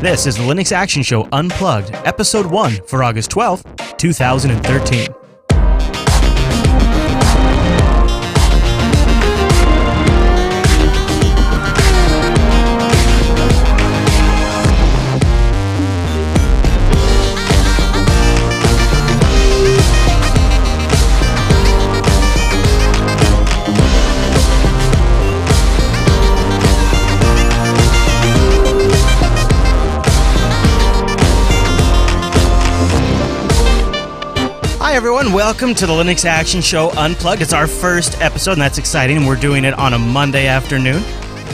This is the Linux Action Show Unplugged, Episode 1 for August 12th, 2013. Everyone. Welcome to the Linux Action Show Unplugged. It's our first episode, and that's exciting. And we're doing it on a Monday afternoon.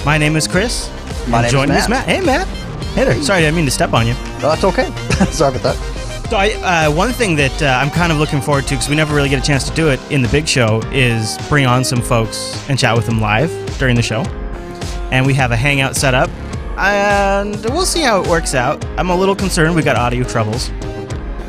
My name is Chris. My and name is Matt. Matt. Hey, Matt. Hey there. Sorry, I didn't mean to step on you. No, that's okay. Sorry about that. So, I, uh, one thing that uh, I'm kind of looking forward to, because we never really get a chance to do it in the big show, is bring on some folks and chat with them live during the show. And we have a hangout set up, and we'll see how it works out. I'm a little concerned. We got audio troubles,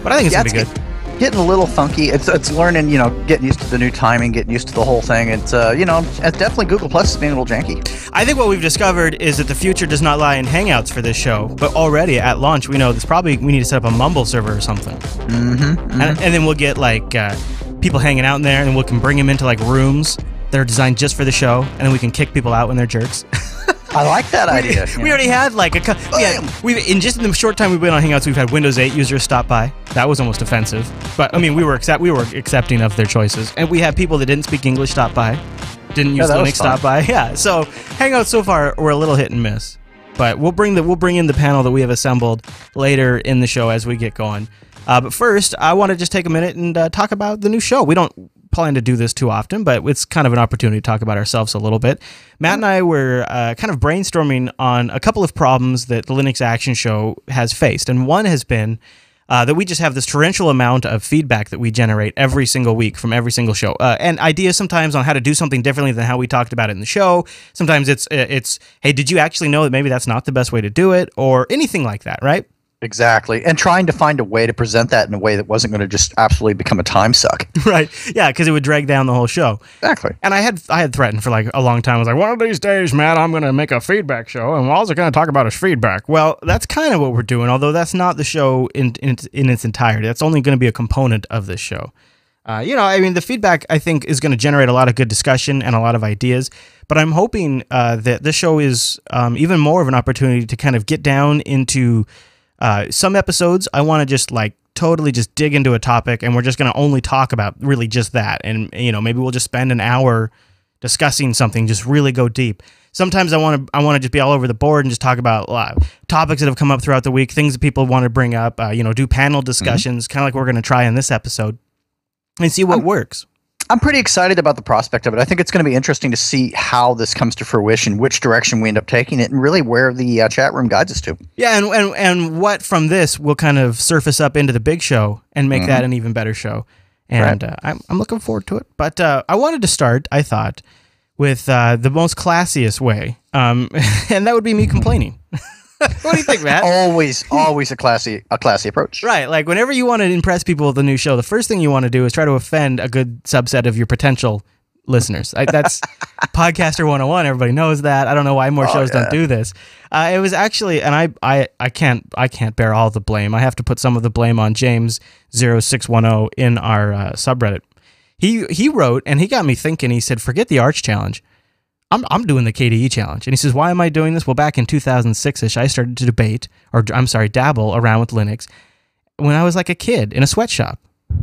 but I think it's Yeah, gonna be it's good. Get- getting a little funky. It's it's learning, you know, getting used to the new timing, getting used to the whole thing. It's uh, you know, it's definitely Google Plus is being a little janky. I think what we've discovered is that the future does not lie in Hangouts for this show, but already at launch we know this probably we need to set up a Mumble server or something, Mm-hmm. and, and then we'll get like uh, people hanging out in there, and we can bring them into like rooms that are designed just for the show, and then we can kick people out when they're jerks. I like that idea. we already had like a We had, we've in just in the short time we've been on Hangouts, we've had Windows 8 users stop by. That was almost offensive, but I mean we were accept we were accepting of their choices, and we had people that didn't speak English stop by, didn't use that Linux stop by. Yeah, so Hangouts so far we're a little hit and miss, but we'll bring the we'll bring in the panel that we have assembled later in the show as we get going. Uh, but first, I want to just take a minute and uh, talk about the new show. We don't plan to do this too often, but it's kind of an opportunity to talk about ourselves a little bit. Matt and I were uh, kind of brainstorming on a couple of problems that the Linux Action Show has faced, and one has been. Uh, that we just have this torrential amount of feedback that we generate every single week from every single show, uh, and ideas sometimes on how to do something differently than how we talked about it in the show. Sometimes it's uh, it's hey, did you actually know that maybe that's not the best way to do it, or anything like that, right? Exactly. And trying to find a way to present that in a way that wasn't going to just absolutely become a time suck. right? Yeah, because it would drag down the whole show. Exactly. And I had I had threatened for like a long time. I was like, one of these days, Matt, I'm going to make a feedback show, and all they're going to talk about is feedback. Well, that's kind of what we're doing, although that's not the show in in, its- in its entirety. That's only going to be a component of this show. Uh, you know, I mean, the feedback I think is going to generate a lot of good discussion and a lot of ideas. But I'm hoping uh, that this show is um, even more of an opportunity to kind of get down into uh, some episodes. I want to just like totally just dig into a topic, and we're just going to only talk about really just that. And you know, maybe we'll just spend an hour discussing something, just really go deep. Sometimes I want to I want to just be all over the board and just talk about uh, topics that have come up throughout the week, things that people want to bring up. Uh, you know, do panel discussions, kind of like we're going to try in this episode, and see what works. I'm pretty excited about the prospect of it. I think it's going to be interesting to see how this comes to fruition, which direction we end up taking it, and really where the uh, chat room guides us to. Yeah, and, and and what from this will kind of surface up into the big show and make that an even better show. And uh, I'm I'm looking forward to it. But uh, I wanted to start, I thought, with uh, the most classiest way, um, and that would be me complaining. what do you think, Matt? Always, always a classy, a classy approach. Right, like whenever you want to impress people with a new show, the first thing you want to do is try to offend a good subset of your potential listeners. I, that's podcaster 101. Everybody knows that. I don't know why more shows don't do this. Uh, it was actually, and I, I, I can't, I can't bear all the blame. I have to put some of the blame on James 0610 in our uh, subreddit. He he wrote, and he got me thinking. He said, "Forget the Arch challenge." I'm, I'm doing the KDE challenge. And he says, Why am I doing this? Well, back in 2006 ish, I started to debate, or I'm sorry, dabble around with Linux when I was like a kid in a sweatshop.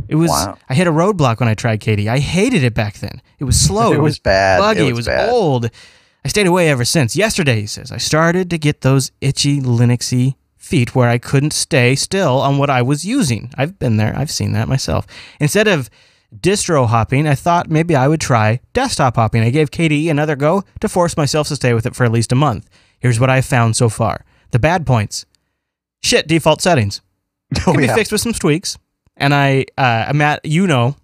It was, Wow. I hit a roadblock when I tried KDE. I hated it back then. It was slow. It was bad. Buggy. It was was, bad. old. I stayed away ever since. Yesterday, he says, I started to get those itchy Linuxy feet where I couldn't stay still on what I was using. I've been there. I've seen that myself. Instead of distro hopping, I thought maybe I would try desktop hopping. I gave KDE another go to force myself to stay with it for at least a month. Here's what I've found so far. The bad points. Shit, default settings. Oh, Can be yeah. fixed with some tweaks. And I, uh, Matt, you know,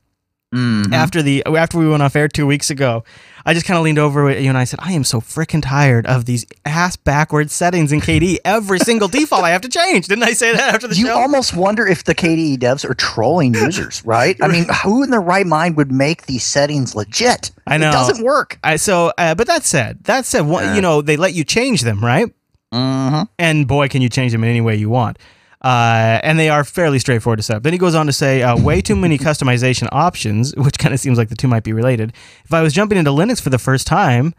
Mhm. after the after we went off air two weeks ago, I just kind of leaned over at you and I said, I am so freaking tired of these ass backwards settings in KDE. Every single default I have to change. Didn't I say that after the You show? You almost wonder if the KDE devs are trolling users, right? I mean, who in their right mind would make these settings legit? I know. It doesn't work. I so, uh, but that said, that said, one, you know, they let you change them, right? Mm-hmm. and boy, can you change them in any way you want. Uh, and they are fairly straightforward to set up. Then he goes on to say, uh, way too many customization options, which kind of seems like the two might be related. If I was jumping into Linux for the first time,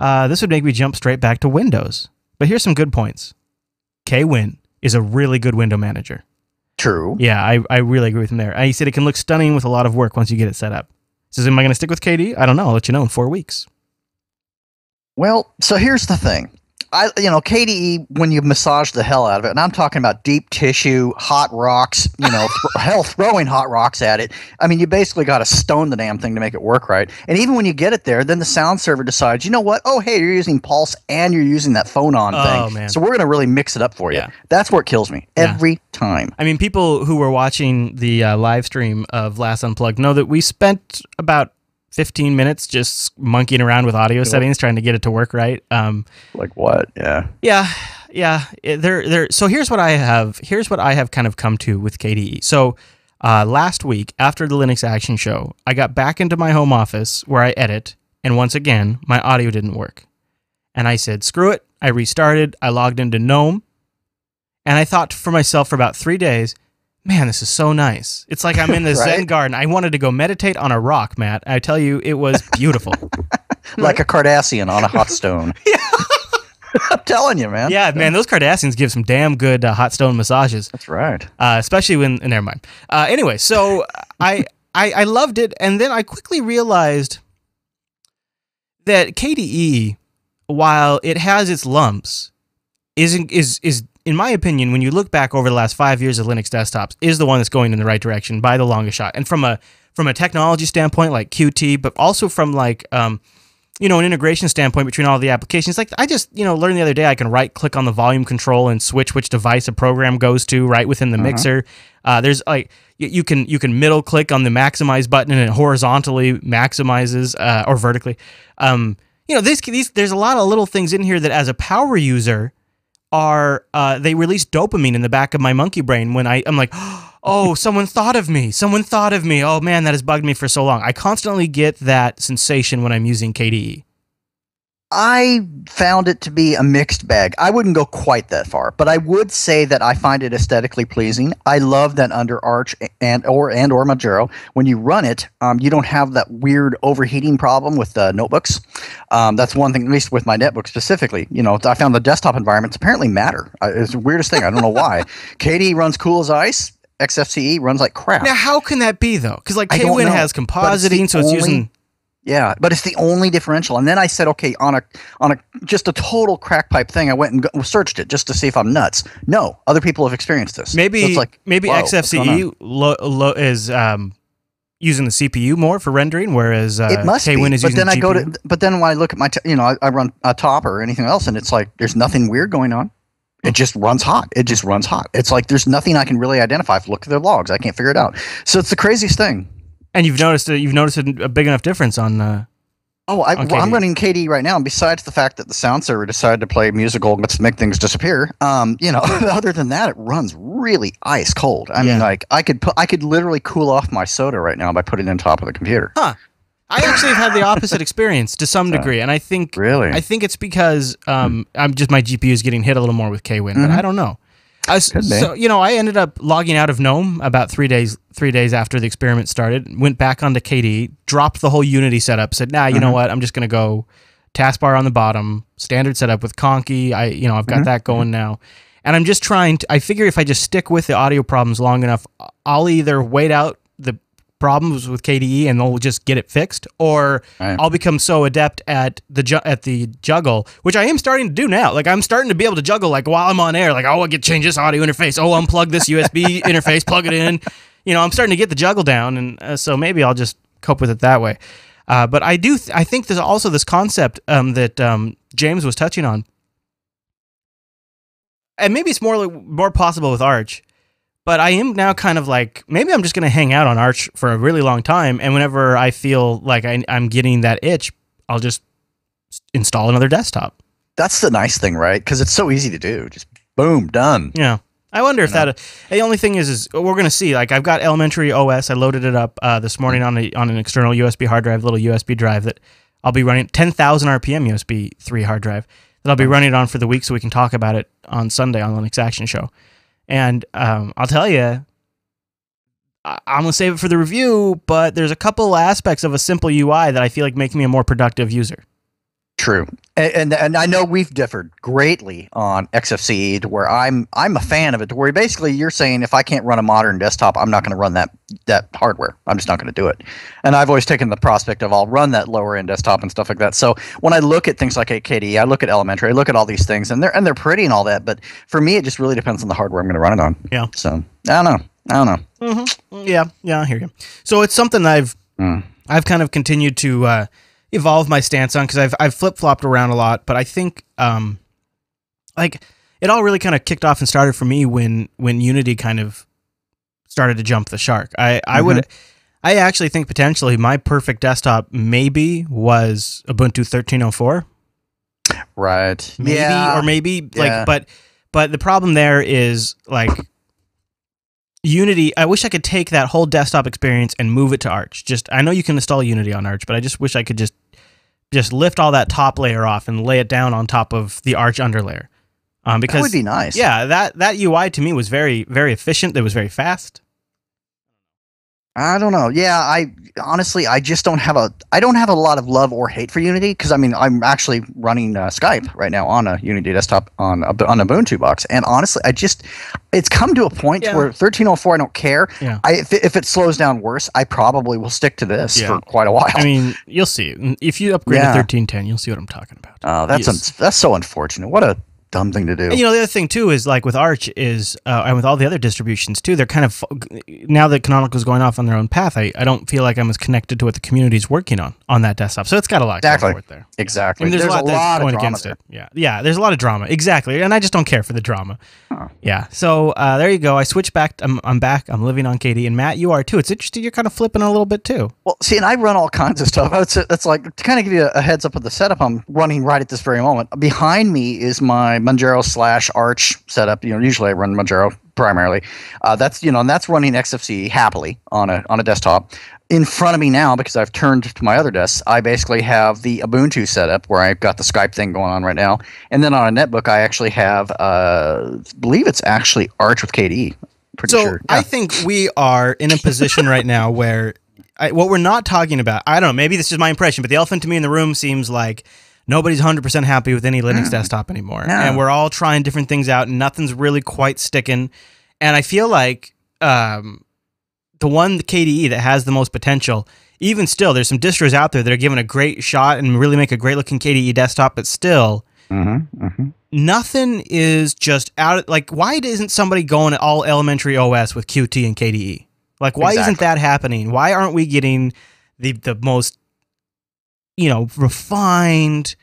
uh, this would make me jump straight back to Windows. But here's some good points. KWin is a really good window manager. True. Yeah, I, I really agree with him there. He said it can look stunning with a lot of work once you get it set up. He says, am I going to stick with KDE? I don't know. I'll let you know in four weeks. Well, so here's the thing. I, you know, KDE when you massage the hell out of it, and I'm talking about deep tissue, hot rocks, you know, th- hell, throwing hot rocks at it. I mean, you basically got to stone the damn thing to make it work right. And even when you get it there, then the sound server decides, you know what? Oh, hey, you're using Pulse and you're using that phone on Oh, thing. man. So we're gonna really mix it up for you. Yeah. That's where it kills me Yeah. every time. I mean, people who were watching the uh, live stream of LAS Unplugged know that we spent about 15 minutes just monkeying around with audio settings, trying to get it to work right. Um, Like what? Yeah. yeah, yeah. There, there. So here's what I have. Here's what I have kind of come to with KDE. So uh, last week after the Linux Action Show, I got back into my home office where I edit, and once again, my audio didn't work. And I said, "Screw it!" I restarted. I logged into GNOME, and I thought for myself for about three days. Man, this is so nice. It's like I'm in the Zen garden. I wanted to go meditate on a rock, Matt. I tell you, it was beautiful. Like a Cardassian on a hot stone. I'm telling you, man. yeah, man, those Cardassians give some damn good uh, hot stone massages. That's right. uh, especially when never mind. Uh, anyway, so I, I I loved it, and then I quickly realized that KDE, while it has its lumps, isn't is is in my opinion, when you look back over the last five years of Linux desktops, is the one that's going in the right direction by the longest shot. And from a from a technology standpoint, like Qt, but also from like um, you know, an integration standpoint between all the applications. Like I just, you know, learned the other day I can right click on the volume control and switch which device a program goes to right within the mixer. Uh, there's like you, can you can middle click on the maximize button and it horizontally maximizes uh, or vertically. Um, you know, this these there's a lot of little things in here that as a power user are uh, they release dopamine in the back of my monkey brain when I I'm like, oh, someone thought of me. Someone thought of me. Oh man, that has bugged me for so long. I constantly get that sensation when I'm using. KDE. I found it to be a mixed bag. I wouldn't go quite that far, but I would say that I find it aesthetically pleasing. I love that under Arch and or and or Manjaro, when you run it, um, you don't have that weird overheating problem with the notebooks. Um, that's one thing, at least with my netbook specifically. You know, I found the desktop environments apparently matter. It's the weirdest thing. I don't know why. KDE runs cool as ice. XFCE runs like crap. Now, how can that be though? Because like KWin has but it's compositing, so it's using. Yeah, but it's the only differential. And then I said, okay, on a on a just a total crack pipe thing, I went and go, searched it just to see if I'm nuts. No, other people have experienced this. Maybe So it's like, maybe whoa, XFCE lo, lo, is um, using the CPU more for rendering, whereas uh, it must KWin be. is But using then the I go to, but then when I look at my, t- you know, I, I run a top or anything else, and it's like there's nothing weird going on. It just runs hot. It just runs hot. It's like there's nothing I can really identify. If I look at their logs, I can't figure it out. So it's the craziest thing. And you've noticed a, you've noticed a, big enough difference on. Uh, Oh, I, On well, I'm KDE. running KDE right now, and besides the fact that the sound server decided to play musical, let's make things disappear. Um, you know, other than that, it runs really ice cold. I Yeah. mean, like I could put, I could literally cool off my soda right now by putting it on top of the computer. Huh. I actually have had the opposite experience to some degree, and I think Really? I think it's because um, I'm just my GPU is getting hit a little more with KWin, but Mhm. I don't know. I was, Could be. so you know, I ended up logging out of GNOME about three days three days after the experiment started. Went back onto KDE, dropped the whole Unity setup. Said, "Nah, you know Mhm. what? I'm just gonna go taskbar on the bottom, standard setup with Conky. I you know I've got Mhm. that going now." And I'm just trying to. I figure if I just stick with the audio problems long enough, I'll either wait out problems with KDE and they'll just get it fixed, or Right. I'll become so adept at the ju- at the juggle, which I am starting to do now. Like I'm starting to be able to juggle like while I'm on air. Like oh, I get change this audio interface. Oh, unplug this USB interface, plug it in. You know, I'm starting to get the juggle down, and uh, so maybe I'll just cope with it that way. Uh, but I do. Th- I think there's also this concept um, that um, James was touching on, and maybe it's more like, more possible with Arch. But I am now kind of like maybe I'm just going to hang out on Arch for a really long time, and whenever I feel like I, I'm getting that itch, I'll just install another desktop. That's the nice thing, right? Because it's so easy to do. Just boom, done. Yeah. I wonder if that. The only thing is, is we're gonna see. Like I've got Elementary OS. I loaded it up uh, this morning on a, on an external USB hard drive, little USB drive that I'll be running 10,000 RPM USB three hard drive. that I'll be running it on for the week so we can talk about it on Sunday on the Linux Action Show. And um, I'll tell you, I- I'm gonna save it for the review, but there's a couple aspects of a simple UI that I feel like make me a more productive user. True, and, and and I know we've differed greatly on XFCE to where I'm I'm a fan of it. To where basically you're saying if I can't run a modern desktop, I'm not going to run that that hardware. I'm just not going to do it. And I've always taken the prospect of I'll run that lower end desktop and stuff like that. So when I look at things like KDE, I look at Elementary, I look at all these things, and they're and they're pretty and all that. But for me, it just really depends on the hardware I'm going to run it on. Yeah. So I don't know. I don't know. Mm-hmm. Yeah, yeah, I hear you. So it's something I've Mm. I've kind of continued to uh, evolve my stance on because I've I've flip flopped around a lot, but I think um, like it all really kind of kicked off and started for me when when Unity kind of started to jump the shark. I I would I actually think potentially my perfect desktop maybe was Ubuntu 1304 Right. maybe yeah. or maybe like Yeah. but but the problem there is like unity i wish i could take that whole desktop experience and move it to arch just i know you can install unity on arch but i just wish i could just just lift all that top layer off and lay it down on top of the arch underlayer. Um, that would be nice. yeah that that ui to me was very very efficient. It was very fast I don't know. Yeah, I honestly I just don't have a I don't have a lot of love or hate for Unity because I mean I'm actually running uh, Skype right now on a Unity desktop on a, on a Ubuntu box, and honestly I just it's come to a point Yeah. where 1304 I don't care. Yeah. I if, it- if it slows down worse, I probably will stick to this Yeah. for quite a while. i mean you'll see if you upgrade Yeah. to 1310 you'll see what i'm talking about oh, that's Yes. un- that's so unfortunate. What a dumb thing to do. And you know, the other thing too is like with Arch is, uh, and with all the other distributions too, they're kind of now that Canonical is going off on their own path. I, I don't feel like I'm as connected to what the community's working on on that desktop. So it's got a lot Exactly. going there. exactly. I mean, there's, a lot, that's of going drama against there. it. Yeah, yeah. There's a lot of drama. Exactly, and I just don't care for the drama. Huh. Yeah. So uh, there you go. I switched back. I'm, I'm back. I'm living on KDE, and Matt, you are too. It's interesting. You're kind of flipping a little bit too. Well, see, and I run all kinds of stuff. That's, that's like to kind of give you a, a heads up of the setup I'm running right at this very moment. Behind me is my Manjaro slash Arch setup. You know, usually I run Manjaro primarily. Uh, that's you know, and that's running XFCE happily on a on a desktop. In front of me now, because I've turned to my other desk, I basically have the Ubuntu setup where I've got the Skype thing going on right now, and then on a netbook I actually have, uh, believe it's actually Arch with KDE. Pretty so sure. I think we are in a position right now where I, what we're not talking about. I don't know. Maybe this is my impression, but the elephant to me in the room seems like nobody's 100% happy with any Linux desktop anymore, No. and we're all trying different things out, and nothing's really quite sticking. And I feel like um, the one the KDE that has the most potential. Even still, there's some distros out there that are giving a great shot and really make a great looking KDE desktop, but still, Mhm, mhm. nothing is just out like why isn't somebody going at all elementary os with qt and kde like why isn't that happening why aren't we getting the the most you know refined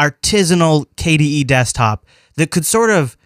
artisanal kde desktop that could sort of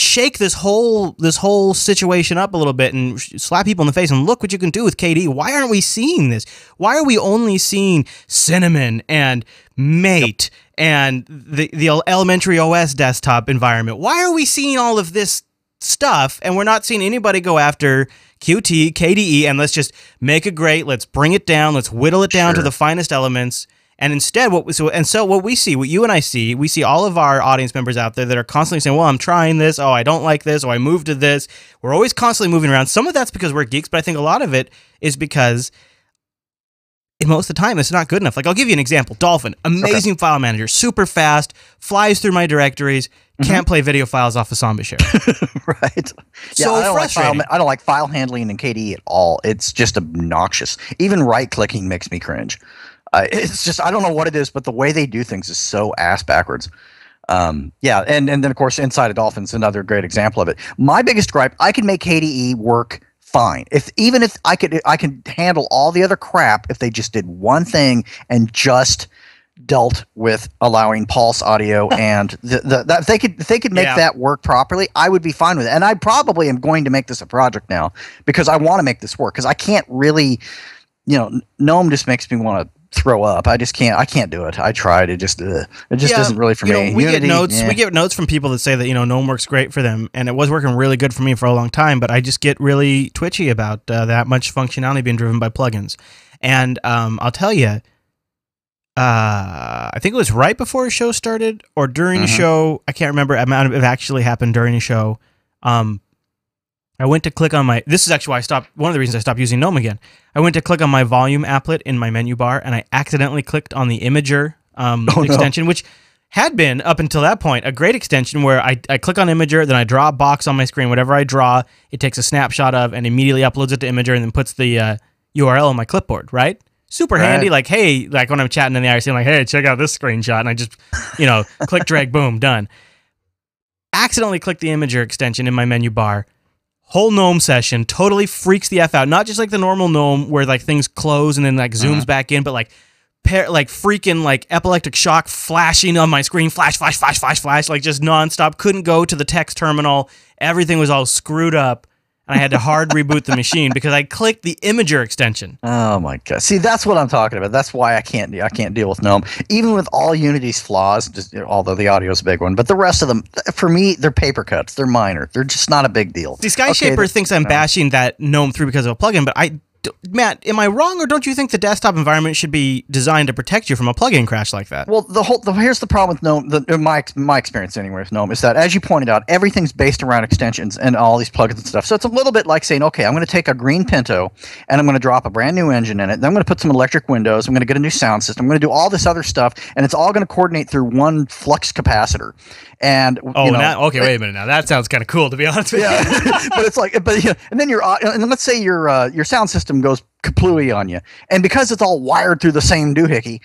shake this whole this whole situation up a little bit and slap people in the face and look what you can do with KDE. Why aren't we seeing this? Why are we only seeing Cinnamon and Mate and the the elementary OS desktop environment? Why are we seeing all of this stuff and we're not seeing anybody go after Qt, KDE and let's just make it great, let's bring it down, let's whittle it down to the finest elements. And instead, what we- so and so what we see, what you and I see, we see all of our audience members out there that are constantly saying, "Well, I'm trying this. Oh, I don't like this. Oh, I moved to this." We're always constantly moving around. Some of that's because we're geeks, but I think a lot of it is because most of the time it's not good enough. Like I'll give you an example. Dolphin, amazing file manager, super fast, flies through my directories, can't play video files off of Samba Share. right. So I don't like file. frustrating. I don't like file handling in KDE at all. It's just obnoxious. Even right clicking makes me cringe. Uh, it's just I don't know what it is, but the way they do things is so ass backwards. Um, yeah, and and then of course Inside of Dolphins another great example of it. My biggest gripe: I can make KDE work fine. If even if I could I can handle all the other crap if they just did one thing and just dealt with allowing pulse audio and the, the that if they could if they could make Yeah. that work properly i would be fine with it and i probably am going to make this a project now because i want to make this work because i can't really you know gnome just makes me want to throw up i just can't i can't do it i tried it just uh, it just Yeah, isn't really for you me know, we Unity, get notes. yeah. We get notes from people that say that you know GNOME works great for them, and it was working really good for me for a long time. But I just get really twitchy about uh, that much functionality being driven by plugins. And um, I'll tell you, uh, I think it was right before a show started or during a Mhm. show. I can't remember. It might have actually happened during the show. Um, I went to click on my. This is actually why I stopped. One of the reasons I stopped using GNOME again. I went to click on my volume applet in my menu bar, and I accidentally clicked on the Imgur um, Oh, no. extension, which had been up until that point a great extension where I, I click on Imgur, then I draw a box on my screen. Whatever I draw, it takes a snapshot of and immediately uploads it to Imgur and then puts the uh, URL on my clipboard. Right? Super Right. handy. Like, hey, like when I'm chatting in the IRC, I'm like, hey, check out this screenshot, and I just, you know, click, drag, boom, done. Accidentally click the Imgur extension in my menu bar. Whole gnome session totally freaks the f out. Not just like the normal gnome where like things close and then like zooms Mhm. back in, but like pair like freaking like epileptic shock flashing on my screen, flash, flash, flash, flash, flash, like just nonstop. Couldn't go to the text terminal. Everything was all screwed up, and I had to hard reboot the machine because I clicked the Imgur extension. Oh my god! See, that's what I'm talking about. That's why I can't. I can't deal with GNOME, even with all Unity's flaws. Just although the audio is a big one, but the rest of them, for me, they're paper cuts. They're minor. They're just not a big deal. See, Skyshaper Okay, thinks I'm no. bashing that GNOME 3 because of a plugin, but I, Matt, am I wrong or don't you think the desktop environment should be designed to protect you from a plugin crash like that? Well, the whole the, here's the problem with GNOME. The, my my experience anyway with GNOME is that, as you pointed out, everything's based around extensions and all these plugins and stuff. So it's a little bit like saying, okay, I'm going to take a green Pinto and I'm going to drop a brand new engine in it. Then I'm going to put some electric windows. I'm going to get a new sound system. I'm going to do all this other stuff, and it's all going to coordinate through one flux capacitor. And Oh, you know, now, okay, wait a minute. Now that sounds kind of cool, to be honest with you. yeah, but it's like, but yeah, and then your au- and let's say your uh, your sound system goes kaplooey on you, and because it's all wired through the same doohickey,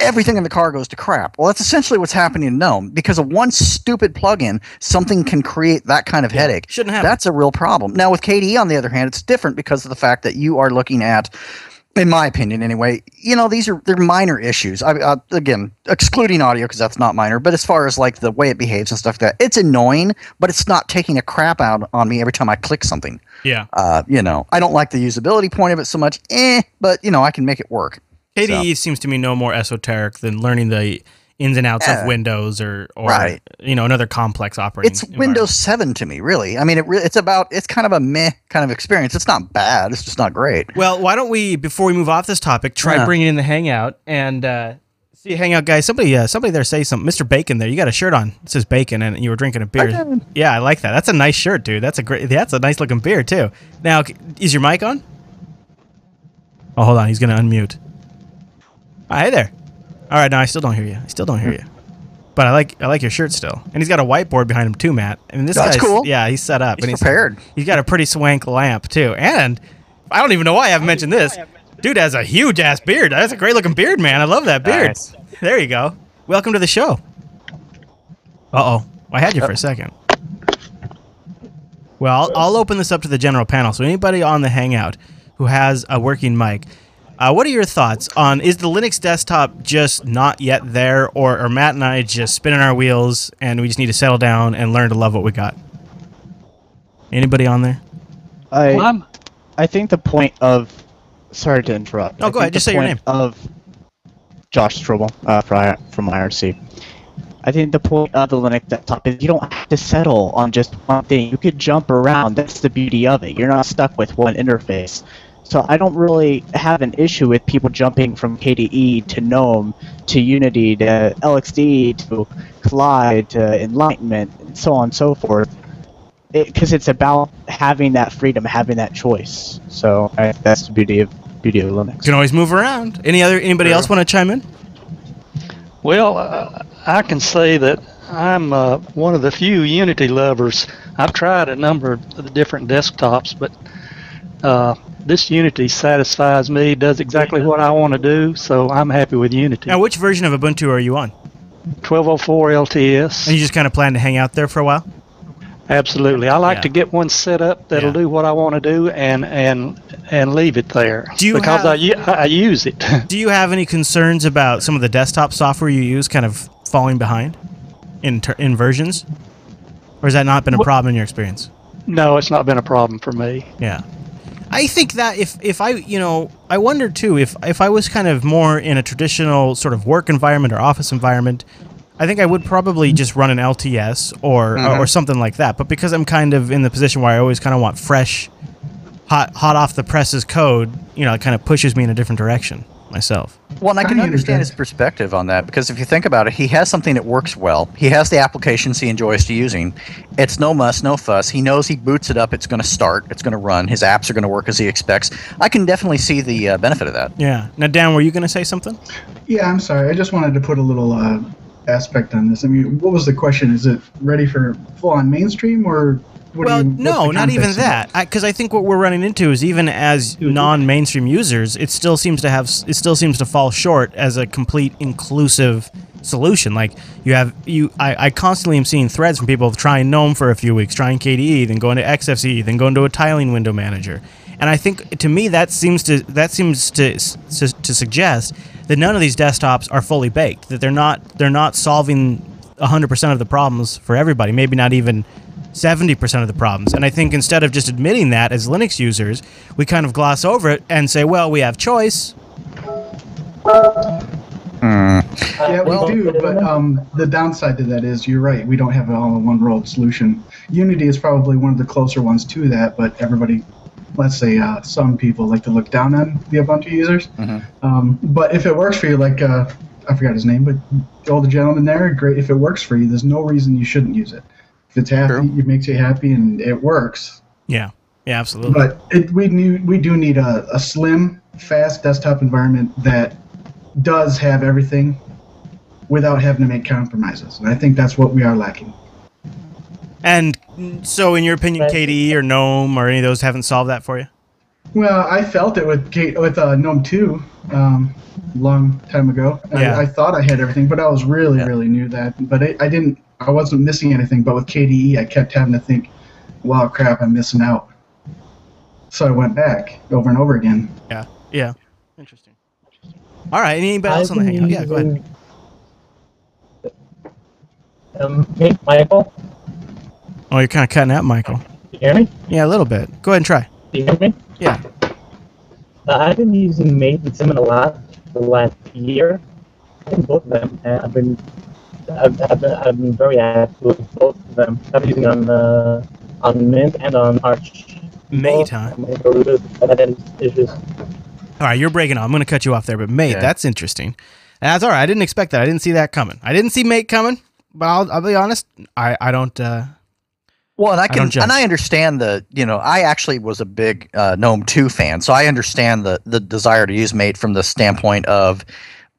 everything in the car goes to crap. Well, that's essentially what's happening in GNOME because of one stupid plugin, something can create that kind of headache. Shouldn't happen. That's a real problem. Now with KDE, on the other hand, it's different because of the fact that you are looking at. In my opinion, anyway, you know these are they're minor issues. I, uh, again, excluding audio because that's not minor. But as far as like the way it behaves and stuff like that, it's annoying, but it's not taking a crap out on me every time I click something. Yeah. Uh, you know, I don't like the usability point of it so much, eh, but you know, I can make it work. KDE seems to me no more esoteric than learning the ins and outs Yeah. of Windows or, or Right. you know, another complex operating It's. Windows 7 to me, really. I mean, it re- it's about it's kind of a meh kind of experience. It's not bad. It's just not great. Well, why don't we, before we move off this topic, try Yeah. bringing in the Hangout and uh, see Hangout guys. Somebody, uh, somebody there say something. Mr. Bacon, there, you got a shirt on. It says Bacon, and you were drinking a beer. Yeah, I like that. That's a nice shirt, dude. That's a great. That's a nice looking beer too. Now, is your mic on? Oh, hold on. He's gonna unmute. Ah, hey there. All right, no, I still don't hear you. I still don't hear you. But I like I like your shirt still, and he's got a whiteboard behind him too, Matt. I mean, this That's guy's cool. Yeah, he's set up He's and he's prepared. He's got a pretty swank lamp too, and I don't even know why I haven't mentioned this. Dude has a huge ass beard. That's a great looking beard, man. I love that beard. Nice. There you go. Welcome to the show. Uh oh, I had you for a second. Well, I'll, I'll open this up to the general panel. So anybody on the Hangout who has a working mic, uh, what are your thoughts on is the Linux desktop just not yet there, or are Matt and I just spinning our wheels and we just need to settle down and learn to love what we got? Anybody on there? I Well, I'm, I think the point of sorry to interrupt. Oh, I go ahead, just say your name. Of Josh Strobl uh, from from IRC. I think the point of the Linux desktop is you don't have to settle on just one thing. You could jump around. That's the beauty of it. You're not stuck with one interface. So I don't really have an issue with people jumping from KDE to GNOME to Unity to LXD to Collide to Enlightenment and so on and so forth. Because it's about having that freedom, having that choice. So I, that's the beauty of beauty of Linux. You can always move around. Any other anybody Sure. else want to chime in? well, uh, I can say that I'm uh, one of the few Unity lovers. I've tried a number of the different desktops, but uh, this Unity satisfies me, does exactly what I want to do, so I'm happy with Unity. Now, which version of Ubuntu are you on? 1204 LTS. And you just kind of plan to hang out there for a while? Absolutely. I like Yeah. to get one set up that'll Yeah. do what I want to do and and and leave it there Do you because I, have- use it. Do you have any concerns about some of the desktop software you use kind of falling behind in ter- in versions? Or has that not been a problem in your experience? no, it's not been a problem for me. Yeah. I think that if, if I you know I wonder too if if I was kind of more in a traditional sort of work environment or office environment, I think I would probably just run an LTS or Mhm. or something like that. But because I'm kind of in the position where I always kind of want fresh, hot hot off the presses code, you know, it kind of pushes me in a different direction myself. Well, and I can I understand understand. his perspective on that because if you think about it, he has something that works well. He has the applications he enjoys to using. It's no muss, no fuss. He knows he boots it up, it's going to start, it's going to run. His apps are going to work as he expects. I can definitely see the uh, benefit of that. Yeah. Now, Dan, were you going to say something? Yeah, I'm sorry. I just wanted to put a little uh, aspect on this. I mean, what was the question? Is it ready for full on mainstream or? What well, you- no, not even that. Because I, think what we're running into is even as non-mainstream users, it still seems to have it still seems to fall short as a complete inclusive solution. Like you have you, I, I constantly am seeing threads from people trying GNOME for a few weeks, trying KDE, then going to XFCE, then going to a tiling window manager. And I think to me that seems to that seems to to, to suggest that none of these desktops are fully baked. That they're not they're not solving 100% of the problems for everybody. Maybe not even 70% of the problems. And I think instead of just admitting that as Linux users, we kind of gloss over it and say, well, we have choice. Yeah, Well- we do, but um, the downside to that is you're right. We don't have an all-in-one world solution. Unity is probably one of the closer ones to that, but everybody, let's say uh, some people like to look down on the Ubuntu users. Um, but if it works for you, like uh, I forgot his name, but all the older gentleman there, great. If it works for you, there's no reason you shouldn't use it. If it's happy, True. it makes you happy, and it works. Yeah. Yeah, absolutely. But it, we need, we do need a, a slim, fast desktop environment that does have everything without having to make compromises. And I think that's what we are lacking. And so, in your opinion, KDE or GNOME or any of those haven't solved that for you? Well, I felt it with Kate, with uh, GNOME 2 um, long time ago. Yeah. I, I thought I had everything, but I was really, Yeah. really new that. But I, I didn't. I wasn't missing anything. But with KDE, I kept having to think, "Wow, crap, I'm missing out." So I went back over and over again. Yeah. Yeah. Interesting. All right. Anybody else on the hangout? Yeah, go ahead. Um, me, Michael, Oh, you're kind of cutting out, Michael. you hear me? Yeah, a little bit. Go ahead and try. Do you hear me? Yeah. Uh, I've been using Mate and Cinnamon a lot for the last year. I think both of them. And I've been, I've, I've been, I've been very active with both of them. I've been using on uh, on Mint and on Arch. Mate, huh? But I had issues. All right, you're breaking off. I'm going to cut you off there, but mate, Yeah. that's interesting. That's all right. I didn't expect that. I didn't see that coming. I didn't see mate coming, but I'll, I'll be honest. I, I don't. Uh, Well, and I can, judge. and I understand the, you know, I actually was a big uh, GNOME 2 fan, so I understand the the desire to use Mate from the standpoint of,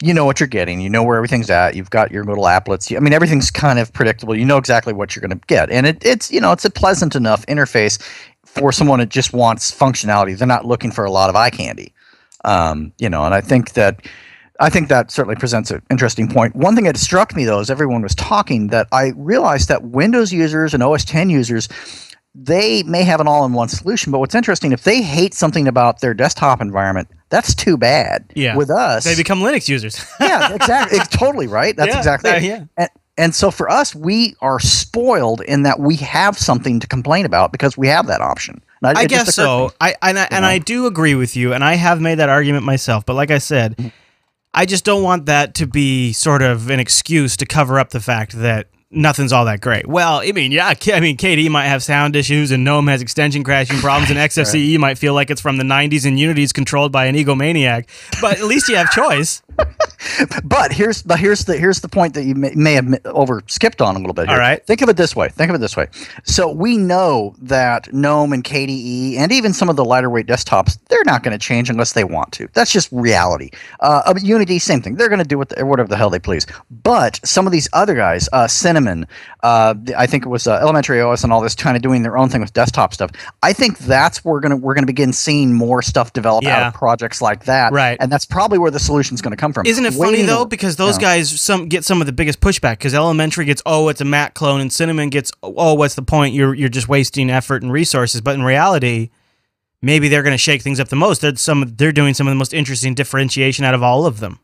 you know what you're getting, you know where everything's at, you've got your little applets. I mean, everything's kind of predictable. You know exactly what you're going to get, and it, it's, you know, it's a pleasant enough interface for someone that just wants functionality. They're not looking for a lot of eye candy, um, you know. And I think that. I think that certainly presents an interesting point. One thing that struck me though, as everyone was talking, that I realized that Windows users and OS 10 users, they may have an all-in-one solution. But what's interesting, if they hate something about their desktop environment, that's too bad. Yeah. With us, they become Linux users. yeah, exactly. It's totally right. That's Yeah, exactly uh, yeah. And, and so for us, we are spoiled in that we have something to complain about because we have that option. And I guess so. I and I, and I do agree with you, and I have made that argument myself. But like I said, I just don't want that to be sort of an excuse to cover up the fact that nothing's all that great. Well, I mean, yeah, I mean, KDE might have sound issues, and GNOME has extension crashing problems, and XFCE might feel like it's from the '90s, and Unity is controlled by an egomaniac. But at least you have choice. But here's but here's the here's the point that you may, may have over skipped on a little bit. Here. All right. Think of it this way. Think of it this way. So we know that GNOME and KDE and even some of the lighter weight desktops, they're not going to change unless they want to. That's just reality. Uh, uh, Unity, same thing. They're going to do what the, whatever the hell they please. But some of these other guys, uh, Cinnamon, uh, I think it was uh, Elementary OS and all this, kind of doing their own thing with desktop stuff. I think that's where we're gonna we're gonna begin seeing more stuff develop out of projects like that. Right. And that's probably where the solution's going to come from. Isn't it funny Waiting- though? Because those Yeah. guys some get some of the biggest pushback. Because Elementary gets oh it's a Mac clone, and Cinnamon gets oh what's the point? You're you're just wasting effort and resources. But in reality, maybe they're going to shake things up the most. They're some they're doing some of the most interesting differentiation out of all of them.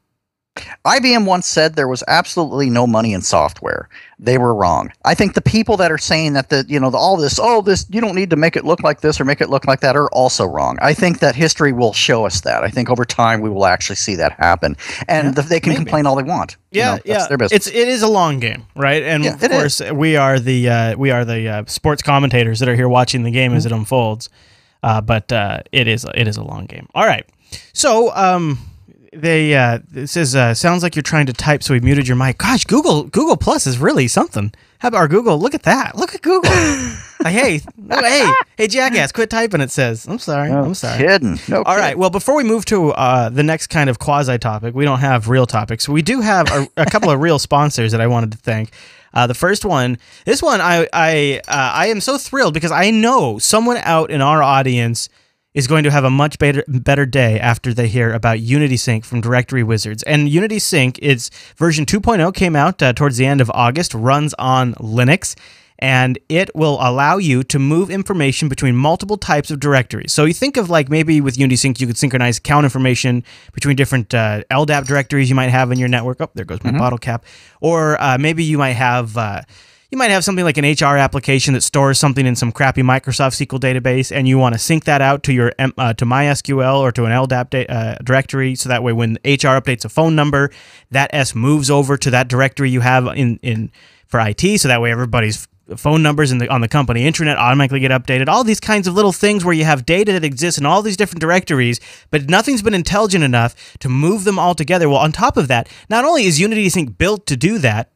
IBM once said there was absolutely no money in software. They were wrong. I think the people that are saying that the you know the, all this oh this you don't need to make it look like this or make it look like that are also wrong. I think that history will show us that. I think over time we will actually see that happen, and th- they can maybe. complain all they want. You Yeah, know, that's yeah. their business. It's it is a long game, right? And Yeah, of it is. course, we are the uh, we are the uh, sports commentators that are here watching the game as Mm-hmm. it unfolds. Uh, but uh, it is it is a long game. All right. So, um, they uh, it says uh, sounds like you're trying to type, so we muted your mic. Gosh, Google Google Plus is really something. How about our Google? Look at that. Look at Google. like, hey, no, hey, hey, jackass, quit typing. It says. I'm sorry. I'm sorry. Kidding. No. All right. Well, before we move to uh, the next kind of quasi topic, we don't have real topics. We do have a, a couple of real sponsors that I wanted to thank. Uh, the first one, this one, I I uh, I am so thrilled because I know someone out in our audience is going to have a much better better day after they hear about Unity Sync from Directory Wizards. And Unity Sync, its version 2.0 came out uh, towards the end of August, runs on Linux and it will allow you to move information between multiple types of directories. So you think of like maybe with Unity Sync, you could synchronize account information between different uh, LDAP directories you might have in your network. Oh, there goes my bottle cap. Or uh, maybe you might have. You might have something like an HR application that stores something in some crappy Microsoft SQL database, and you want to sync that out to your uh, to MySQL or to an LDAP da- uh, directory. So that way, when HR updates a phone number, that S moves over to that directory you have in in for IT. So that way, everybody's phone numbers in the on the company intranet automatically get updated. All these kinds of little things where you have data that exists in all these different directories, but nothing's been intelligent enough to move them all together. Well, on top of that, not only is Unity Sync built to do that,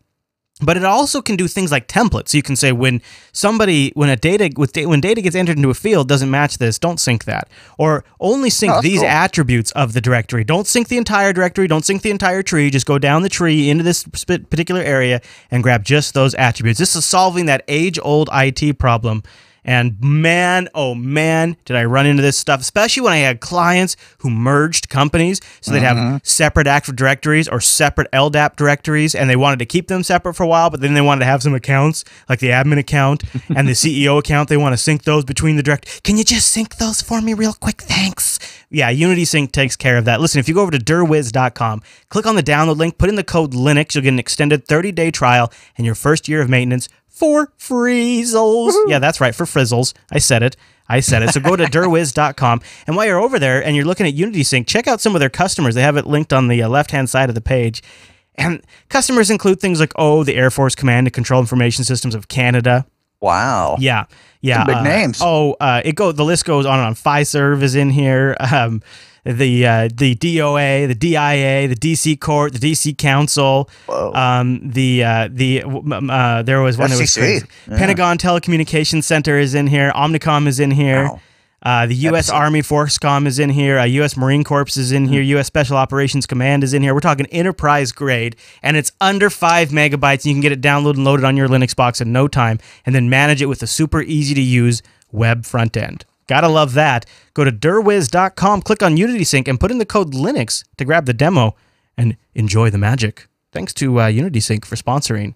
but it also can do things like templates. So you can say when somebody when a data with da- when data gets entered into a field doesn't match this, don't sync that, or only sync Oh, these cool. attributes of the directory. Don't sync the entire directory. Don't sync the entire tree. Just go down the tree into this particular area and grab just those attributes. This is solving that age old IT problem. And man, oh man, did I run into this stuff, especially when I had clients who merged companies. So they'd have uh-huh. separate Active Directories or separate LDAP directories, and they wanted to keep them separate for a while, but then they wanted to have some accounts, like the admin account and the CEO account. They want to sync those between the direct. Can you just sync those for me real quick? Thanks. Yeah, Unity Sync takes care of that. Listen, if you go over to dirwiz.com, click on the download link, put in the code Linux, you'll get an extended 30 day trial and your first year of maintenance for frizzles. Yeah, that's right, for frizzles. I said it. I said it. So go to dirwiz.com. And while you're over there and you're looking at Unity Sync, check out some of their customers. They have it linked on the uh, left hand side of the page. And customers include things like, oh, the Air Force Command and Control Information Systems of Canada. Wow. Yeah, yeah. Some big uh, names. Oh, uh, it go. The list goes on and on. Fiserv is in here. Um, the uh, the DOA, the DIA, the DC Court, the DC Council. Whoa. Um, the uh, the uh, there was one that was Yeah. Pentagon Telecommunications Center is in here. Omnicom is in here. Wow. Uh, the U.S. Epicenter. Army Forcecom is in here. Uh, U.S. Marine Corps is in Hmm. here. U.S. Special Operations Command is in here. We're talking enterprise grade, and it's under five megabytes. And you can get it downloaded and loaded on your Linux box in no time, and then manage it with a super easy to use web front end. Gotta love that. Go to dirwiz.com, click on Unity Sync, and put in the code Linux to grab the demo and enjoy the magic. Thanks to uh, Unity Sync for sponsoring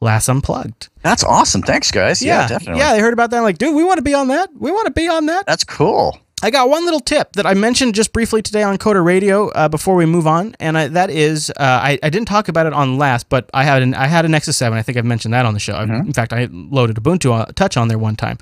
LAS Unplugged. That's awesome. Thanks, guys. Yeah, definitely. Yeah, they heard about that. Like, dude, we want to be on that. We want to be on that. That's cool. I got one little tip that I mentioned just briefly today on Coder Radio uh, before we move on, and I, that is uh, I, I didn't talk about it on last, but I had an I had a Nexus Seven. I think I've mentioned that on the show. I've- In fact, I loaded Ubuntu uh, Touch on there one time.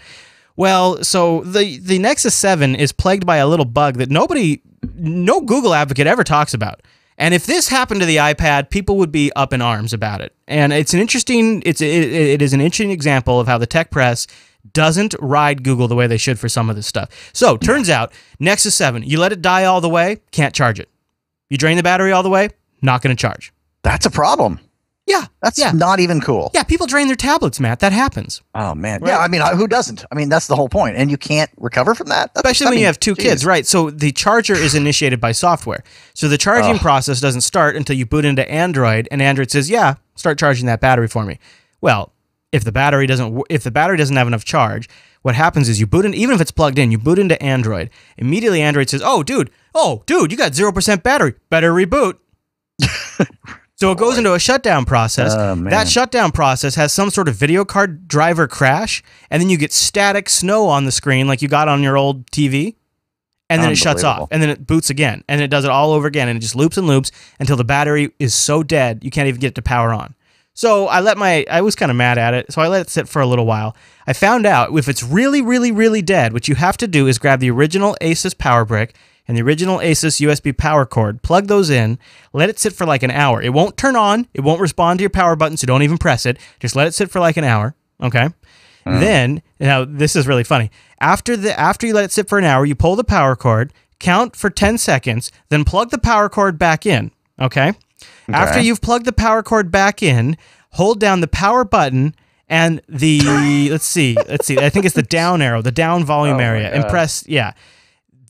Well, so the the Nexus Seven is plagued by a little bug that nobody, no Google advocate ever talks about. And if this happened to the iPad, people would be up in arms about it. And it's an interesting, it's it, it is an interesting example of how the tech press doesn't ride Google the way they should for some of this stuff. So turns out Nexus 7, you let it die all the way, can't charge it. You drain the battery all the way, not going to charge. That's a problem. Yeah, That's yeah, not even cool. yeah. People drain their tablets, Matt. That happens, Oh man. Right. Yeah. I mean, who doesn't? I mean, that's the whole point. And you can't recover from that. That's- especially I when mean, you have two geez. kids, right? So the charger is initiated by software. So the charging Ugh. process doesn't start until you boot into Android, and Android says, "Yeah, start charging that battery for me." Well, if the battery doesn't, if the battery doesn't have enough charge, what happens is you boot in, even if it's plugged in, you boot into Android. Immediately, Android says, "Oh, dude, oh, dude, you got zero percent battery. Better reboot." so it goes into a shutdown process. Oh, that shutdown process has some sort of video card driver crash, and then you get static snow on the screen like you got on your old TV and then it shuts off and then it boots again and it does it all over again and it just loops and loops until the battery is so dead you can't even get it to power on. So i let my i was kind of mad at it so i let it sit for a little while. I found out if it's really really really dead what you have to do is grab the original asus power brick and the original asus usb power cord plug those in let it sit for like an hour it won't turn on it won't respond to your power button so don't even press it just let it sit for like an hour okay mm. then now this is really funny. After the after you let it sit for an hour, you pull the power cord, count for 10 seconds, then plug the power cord back in. Okay. After you've plugged the power cord back in, hold down the power button and the let's see, let's see. I think it's the down arrow, the down volume Oh area, and press yeah.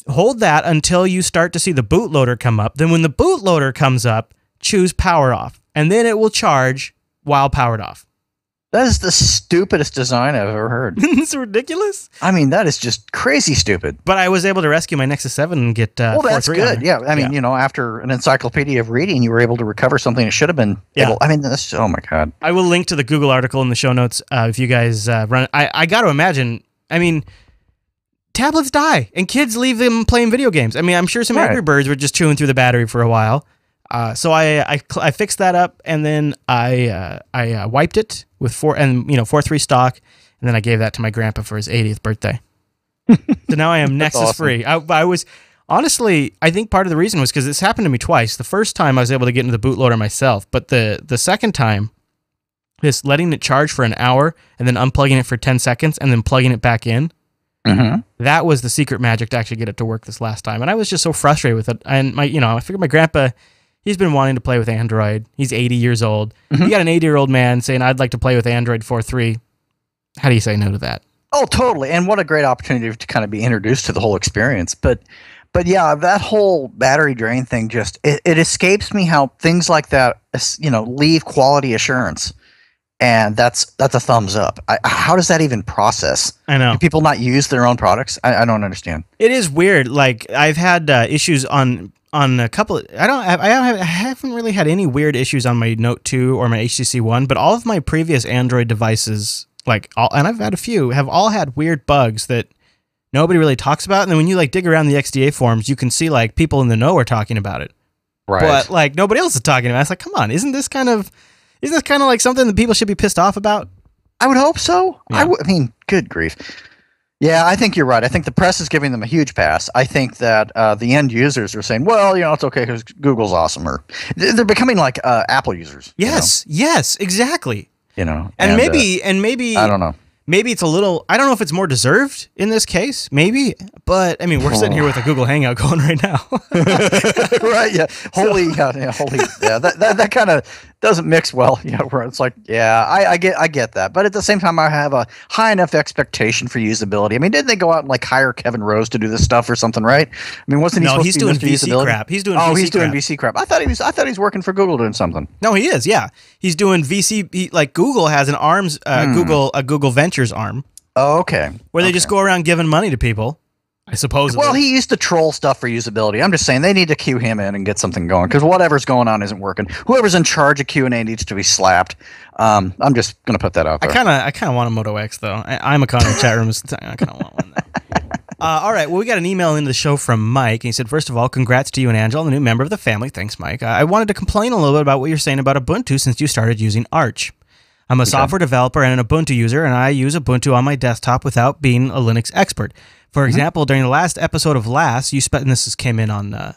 Hold that until you start to see the bootloader come up. Then when the bootloader comes up, choose power off, and then it will charge while powered off. That is the stupidest design I've ever heard. it's ridiculous. I mean, that is just crazy stupid. But I was able to rescue my Nexus 7 and get uh, Well, that's good. Yeah, I mean, you know, after an encyclopedia of reading, you were able to recover something that should have been. Yeah. Able, I mean, that's oh my god. I will link to the Google article in the show notes uh, if you guys uh, run. I, I got to imagine. I mean, tablets die and kids leave them playing video games. I mean, I'm sure some Right. Angry Birds were just chewing through the battery for a while. Uh, so I, I cl- I fixed that up and then I uh, I uh, wiped it with four and you know four three stock and then I gave that to my grandpa for his 80th birthday. so now I am Nexus awesome. free. I, I was honestly I think part of the reason was because this happened to me twice. The first time I was able to get into the bootloader myself, but the the second time this letting it charge for an hour and then unplugging it for 10 seconds and then plugging it back in Mm-hmm. That was the secret magic to actually get it to work this last time. And i was just so frustrated with it. And my you know i figured my grandpa he's been wanting to play with android. He's 80 years old. You mm-hmm. got an 80 year old man saying i'd like to play with android 4.3 how do you say no to that? Oh, totally. And what a great opportunity to kind of be introduced to the whole experience. But, but yeah, that whole battery drain thing just it, it escapes me how things like that, you know, leave quality assurance, and that's that's a thumbs up. I, how does that even process? i know Do people not use their own products? I, I don't understand. It is weird. Like I've had uh, issues on on a couple. I don't. Have, I don't have, I haven't really had any weird issues on my Note two or my HTC One, but all of my previous Android devices, like all, and I've had a few, have all had weird bugs that nobody really talks about. And then when you like dig around the XDA forums, you can see like people in the know are talking about it, Right. but like nobody else is talking about. it. It's like, come on, isn't this kind of isn't this kind of like something that people should be pissed off about? I would hope so. I Yeah. w- I mean, good grief. Yeah, I think you're right. I think the press is giving them a huge pass. I think that uh, the end users are saying, "Well, you know, it's okay because Google's awesome," or they're becoming like uh, Apple users. you know? Yes, yes, exactly. you know, And, uh, maybe and maybe I don't know. maybe it's a little i don't know if it's more deserved in this case maybe but i mean we're sitting here with a google hangout going right now right? Yeah. Holy, yeah, yeah, holy. Yeah. That that, that kind of doesn't mix well. Yeah. Where it's like, yeah, I, I get I get that, but at the same time, I have a high enough expectation for usability. I mean, didn't they go out and like hire Kevin Rose to do this stuff or something? Right? I mean, wasn't he? no supposed he's to doing vc Usability? crap he's doing Oh, VC he's doing crap. VC crap. I thought he was. I thought he's working for Google doing something. no he is yeah he's doing vc he, like google has an arms uh, Hmm. google a google ventures arm Oh, okay. where they Okay. just go around giving money to people i suppose Well, he used to troll stuff for usability. I'm just saying they need to cue him in and get something going because whatever's going on isn't working. Whoever's in charge of Q and A needs to be slapped. Um, I'm just gonna put that out I kind of, I kind of want a Moto X though. I, I'm a con in the chat room. I kind of want one. Uh, all right. Well, we got an email into the show from Mike, and he said, first of all, congrats to you and Angela, the new member of the family. Thanks, Mike. I I wanted to complain a little bit about what you're saying about Ubuntu since you started using Arch. I'm a software developer and an Ubuntu user, and I use Ubuntu on my desktop without being a Linux expert. For example, during the last episode of LAS, you spent, and this is, came in on uh,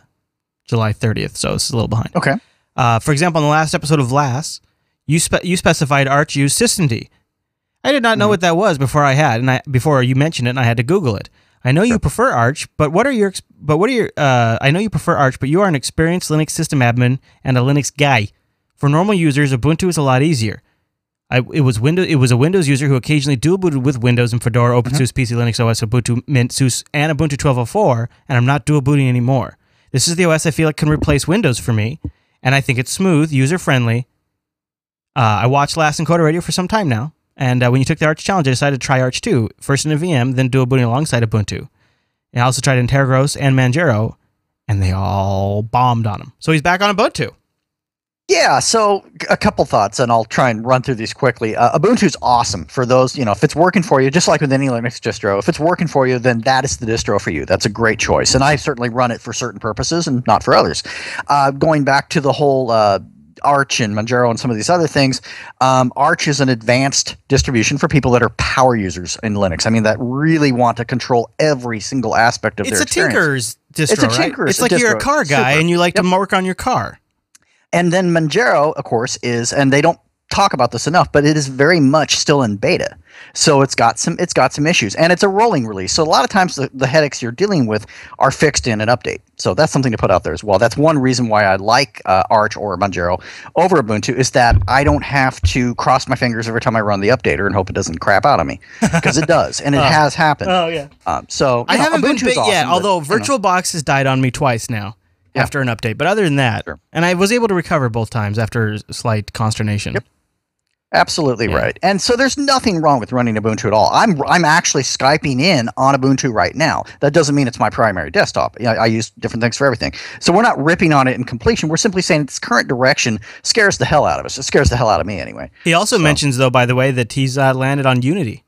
July 30th, so it's a little behind. okay. Uh, for example, in the last episode of LAS, you spe- you specified Arch used systemd. I did not know what that was before I had, and I before you mentioned it, and I had to Google it. I know you prefer Arch, but what are your but what are your uh, I know you prefer Arch, but you are an experienced Linux system admin and a Linux guy. For normal users, Ubuntu is a lot easier. I, it was Windows. It was a Windows user who occasionally dual booted with Windows and Fedora, OpenSUSE, PC, Linux OS, Ubuntu, Mint, SUSE, and Ubuntu 12.04, and I'm not dual booting anymore. This is the OS I feel like can replace Windows for me, and I think it's smooth, user friendly. Uh, I watched LAS and Coder Radio for some time now, and uh, when you took the Arch challenge, I decided to try Arch 2, first in a VM, then dual booting alongside Ubuntu. And I also tried Antergos and Manjaro, and they all bombed on him. So he's back on Ubuntu. Yeah, so a couple thoughts, and I'll try and run through these quickly. Uh, Ubuntu's awesome for those, you know, if it's working for you, just like with any Linux distro, if it's working for you, then that is the distro for you. That's a great choice. And I certainly run it for certain purposes and not for others. Uh, going back to the whole uh, Arch and Manjaro and some of these other things, um, Arch is an advanced distribution for people that are power users in Linux. I mean, that really want to control every single aspect of It's their a experience. tinker's distro, It's a right? tinker's It's like you're a car guy Super. and you like Yep. to work on your car. And then Manjaro, of course, is, and they don't talk about this enough, but it is very much still in beta. So it's got some it's got some issues, and it's a rolling release. So a lot of times the, the headaches you're dealing with are fixed in an update. So that's something to put out there as well. That's one reason why I like uh, Arch or Manjaro over Ubuntu is that I don't have to cross my fingers every time I run the updater and hope it doesn't crap out on me because it does, and it has happened. Oh yeah. Um, so I know, haven't been Ubuntu bit awesome, yet, but, although you know. VirtualBox has died on me twice now Yeah. after an update. But other than that, Sure. and I was able to recover both times after slight consternation. Yep. Absolutely Yeah. right. And so there's nothing wrong with running Ubuntu at all. I'm I'm actually Skyping in on Ubuntu right now. That doesn't mean it's my primary desktop. I, I use different things for everything. So we're not ripping on it in completion. We're simply saying its current direction scares the hell out of us. It scares the hell out of me anyway. He also So- mentions, though, by the way, that he's uh, landed on Unity.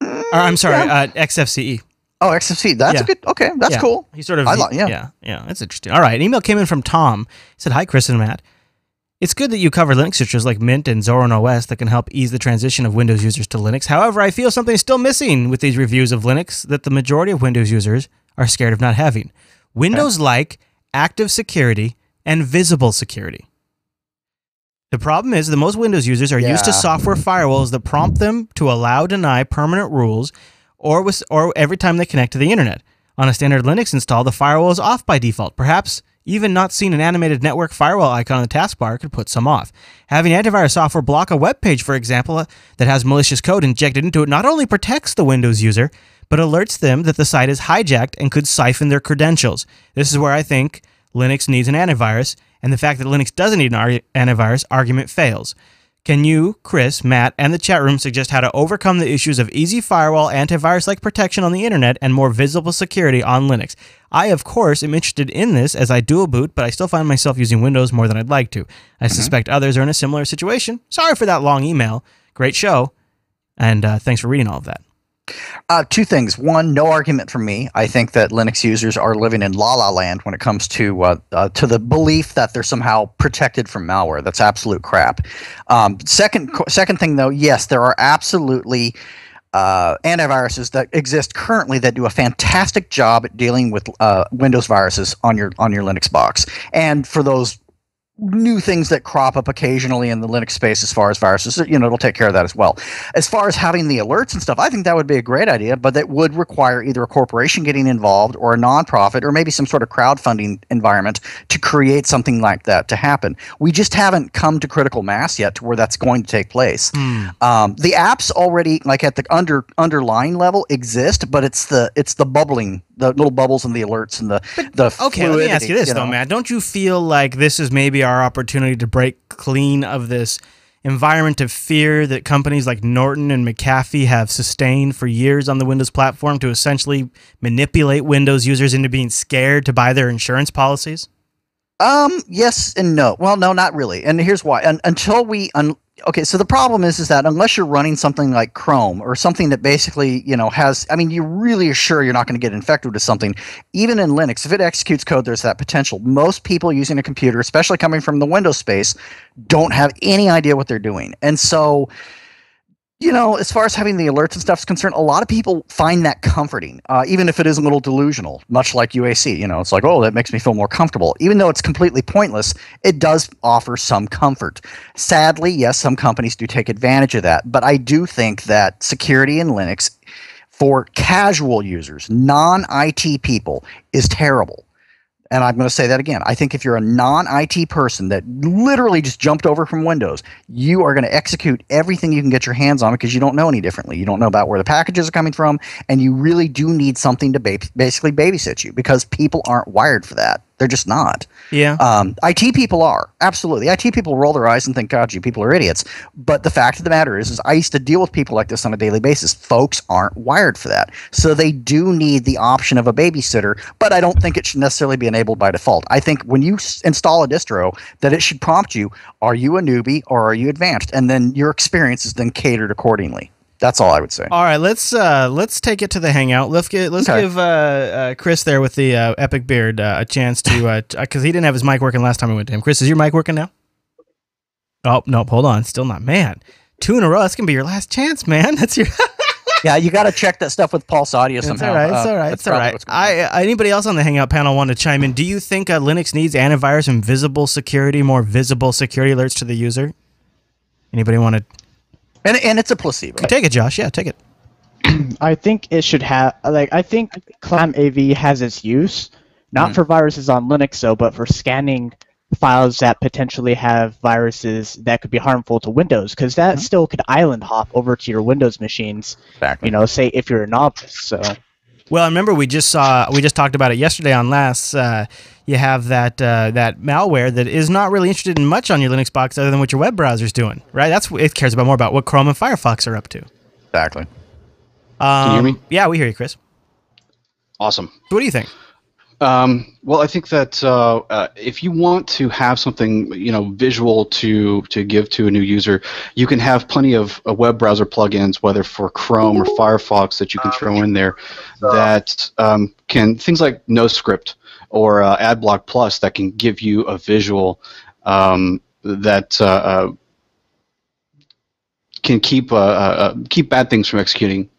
Or, I'm sorry, Yeah. uh, XFCE. Oh, XFC. That's Yeah. a good. Okay, that's Yeah. cool. He sort of, I he- yeah. yeah, yeah, that's interesting. All right, an email came in from Tom. He said, "Hi, Chris and Matt. It's good that you cover Linux features like Mint and Zorin OS that can help ease the transition of Windows users to Linux. However, I feel something is still missing with these reviews of Linux that the majority of Windows users are scared of not having. Windows like active security and visible security. The problem is that most Windows users are used to software firewalls that prompt them to allow, deny permanent rules, or with, or every time they connect to the internet. On a standard Linux install, the firewall is off by default. Perhaps even not seeing an animated network firewall icon on the taskbar could put some off. Having antivirus software block a web page, for example, uh, that has malicious code injected into it, not only protects the Windows user, but alerts them that the site is hijacked and could siphon their credentials. This is where I think Linux needs an antivirus, and the fact that Linux doesn't need an antivirus argument fails. Can you, Chris, Matt, and the chat room suggest how to overcome the issues of easy firewall, antivirus like protection on the internet, and more visible security on Linux? I, of course, am interested in this as I dual boot, but I still find myself using Windows more than I'd like to. I suspect others are in a similar situation. Sorry for that long email. Great show. And uh, thanks for reading all of that. Uh, two things. One, no argument from me. I think that Linux users are living in la la land when it comes to uh, uh, to the belief that they're somehow protected from malware. That's absolute crap. Um, second, second thing though, yes, there are absolutely uh, antiviruses that exist currently that do a fantastic job at dealing with uh, Windows viruses on your on your Linux box. And for those new things that crop up occasionally in the Linux space as far as viruses, you know, it'll take care of that as well. As far as having the alerts and stuff, I think that would be a great idea, but that would require either a corporation getting involved or a nonprofit or maybe some sort of crowdfunding environment to create something like that to happen. We just haven't come to critical mass yet to where that's going to take place. Um, the apps already, like at the under underlying level, exist, but it's the it's the bubbling, the little bubbles and the alerts and the the Okay, let me ask you this though, know? Matt. Don't you feel like this is maybe our opportunity to break clean of this environment of fear that companies like Norton and McAfee have sustained for years on the Windows platform to essentially manipulate Windows users into being scared to buy their insurance policies? Um, yes and no. Well, no, not really. And here's why. Un- until we un- okay, so the problem is is that unless you're running something like Chrome or something that basically, you know, has I mean, you really are sure you're not going to get infected with something. Even in Linux, if it executes code, there's that potential. Most people using a computer, especially coming from the Windows space, don't have any idea what they're doing. And so you know, as far as having the alerts and stuff is concerned, a lot of people find that comforting, uh, even if it is a little delusional, much like UAC. You know, it's like, oh, that makes me feel more comfortable. Even though it's completely pointless, it does offer some comfort. Sadly, yes, some companies do take advantage of that, but I do think that security in Linux for casual users, non IT people, is terrible. And I'm going to say that again. I think if you're a non IT person that literally just jumped over from Windows, you are going to execute everything you can get your hands on because you don't know any differently. You don't know about where the packages are coming from, and you really do need something to ba- basically babysit you because people aren't wired for that. They're just not. Yeah. Um, IT people are absolutely. IT people roll their eyes and think, "God, you people are idiots." But the fact of the matter is, is I used to deal with people like this on a daily basis. Folks aren't wired for that, so they do need the option of a babysitter. But I don't think it should necessarily be enabled by default. I think when you s- install a distro, that it should prompt you: Are you a newbie or are you advanced? And then your experience is then catered accordingly. That's all I would say. All right, let's uh, let's take it to the hangout. Let's get let's Okay. give uh, uh, Chris there with the uh, epic beard uh, a chance to because he didn't have his mic working last time we went to him. Chris, is your mic working now? Oh no, hold on, still not. Man, two in a row. That's gonna be your last chance, man. That's your. yeah, you got to check that stuff with Pulse Audio somehow. It's all right. It's Uh, all right. that's It's all right. what's going on. I, anybody else on the Hangout panel want to chime in? Do you think uh, Linux needs antivirus and visible security, more visible security alerts to the user? Anybody want to And and it's a placebo. take it, Josh? Yeah, take it. I think it should have like I think Clam AV has its use, not Mm. for viruses on Linux though, but for scanning files that potentially have viruses that could be harmful to Windows, because that still could island hop over to your Windows machines. Exactly. You know, say if you're a novice. So Well, I remember we just saw we just talked about it yesterday on LAS. Uh, you have that uh, that malware that is not really interested in much on your Linux box other than what your web browser's doing, right? That's it cares about more about what Chrome and Firefox are up to. Exactly. Um, you hear me? Yeah, we hear you, Chris. Awesome. So what do you think? Um, well, I think that uh, uh, if you want to have something, you know, visual to to give to a new user, you can have plenty of uh, web browser plugins, whether for Chrome or Firefox, that you can throw in there, that um, can things like NoScript or uh, AdBlock Plus that can give you a visual um, that uh, uh, can keep keep bad things from executing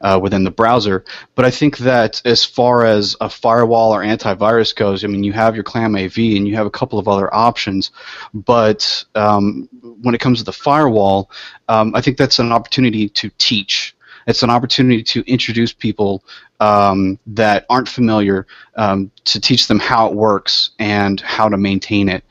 uh, within the browser. But I think that as far as a firewall or antivirus goes, I mean, you have your Clam AV and you have a couple of other options. But um, when it comes to the firewall, um, I think that's an opportunity to teach. It's an opportunity to introduce people um, that aren't familiar um, to teach them how it works and how to maintain it.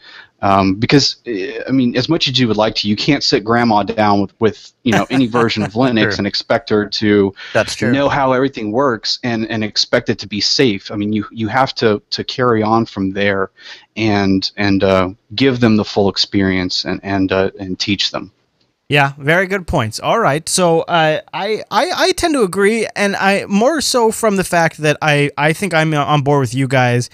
Um, because I mean, as much as you would like to, you can't sit grandma down with, with you know any version of Linux and expect her to know how everything works and, and expect it to be safe. I mean, you, you have to, to carry on from there and and uh, give them the full experience and and uh, and teach them. Yeah, very good points. All right, so uh, I, I I tend to agree, and I more so from the fact that I I think I'm on board with you guys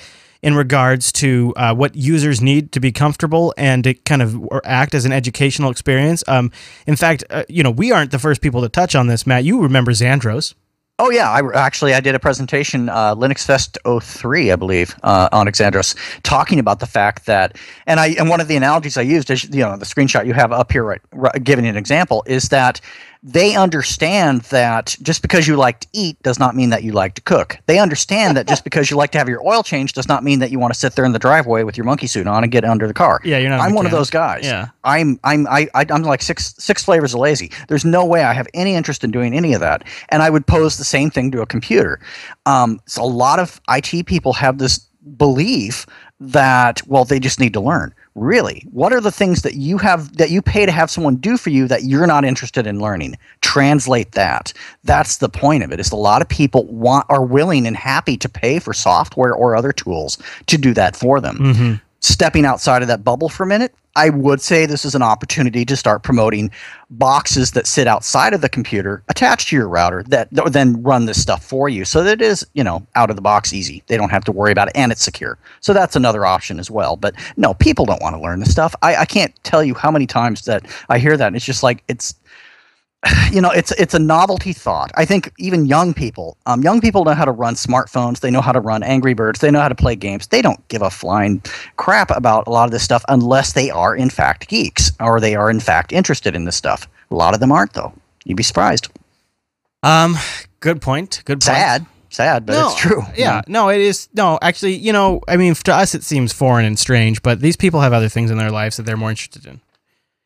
in regards to uh, what users need to be comfortable and to kind of act as an educational experience. Um, in fact, uh, you know, we aren't the first people to touch on this. Matt, you remember Xandros? Oh yeah, I actually I did a presentation uh, Linux Fest 03, I believe, uh, on Xandros, talking about the fact that, and I and one of the analogies I used is you know the screenshot you have up here, right, right giving an example, is that they understand that just because you like to eat does not mean that you like to cook. They understand that just because you like to have your oil changed does not mean that you want to sit there in the driveway with your monkey suit on and get under the car. Yeah, you're not I'm one of those guys. Yeah. I'm I'm I, I I'm like six six flavors of lazy. There's no way I have any interest in doing any of that, and I would pose the same thing to a computer. Um, so a lot of IT people have this belief that well they just need to learn. Really, what are the things that you have that you pay to have someone do for you that you're not interested in learning? Translate that. That's the point of it. Is a lot of people want are willing and happy to pay for software or other tools to do that for them Mm-hmm. stepping outside of that bubble for a minute, I would say this is an opportunity to start promoting boxes that sit outside of the computer attached to your router that, that then run this stuff for you so that it is, you know, out of the box easy. They don't have to worry about it and it's secure. So that's another option as well. But no, people don't want to learn this stuff. I, I can't tell you how many times that I hear that. It's just like, it's, you know, it's it's a novelty thought. I think even young people, um, young people know how to run smartphones. They know how to run Angry Birds. They know how to play games. They don't give a flying crap about a lot of this stuff unless they are in fact geeks or they are in fact interested in this stuff. A lot of them aren't, though. You'd be surprised. Um, good point. Good point. Sad, sad, but it's true. Yeah, no, it is. No, actually, you know, I mean, to us it seems foreign and strange, but these people have other things in their lives that they're more interested in,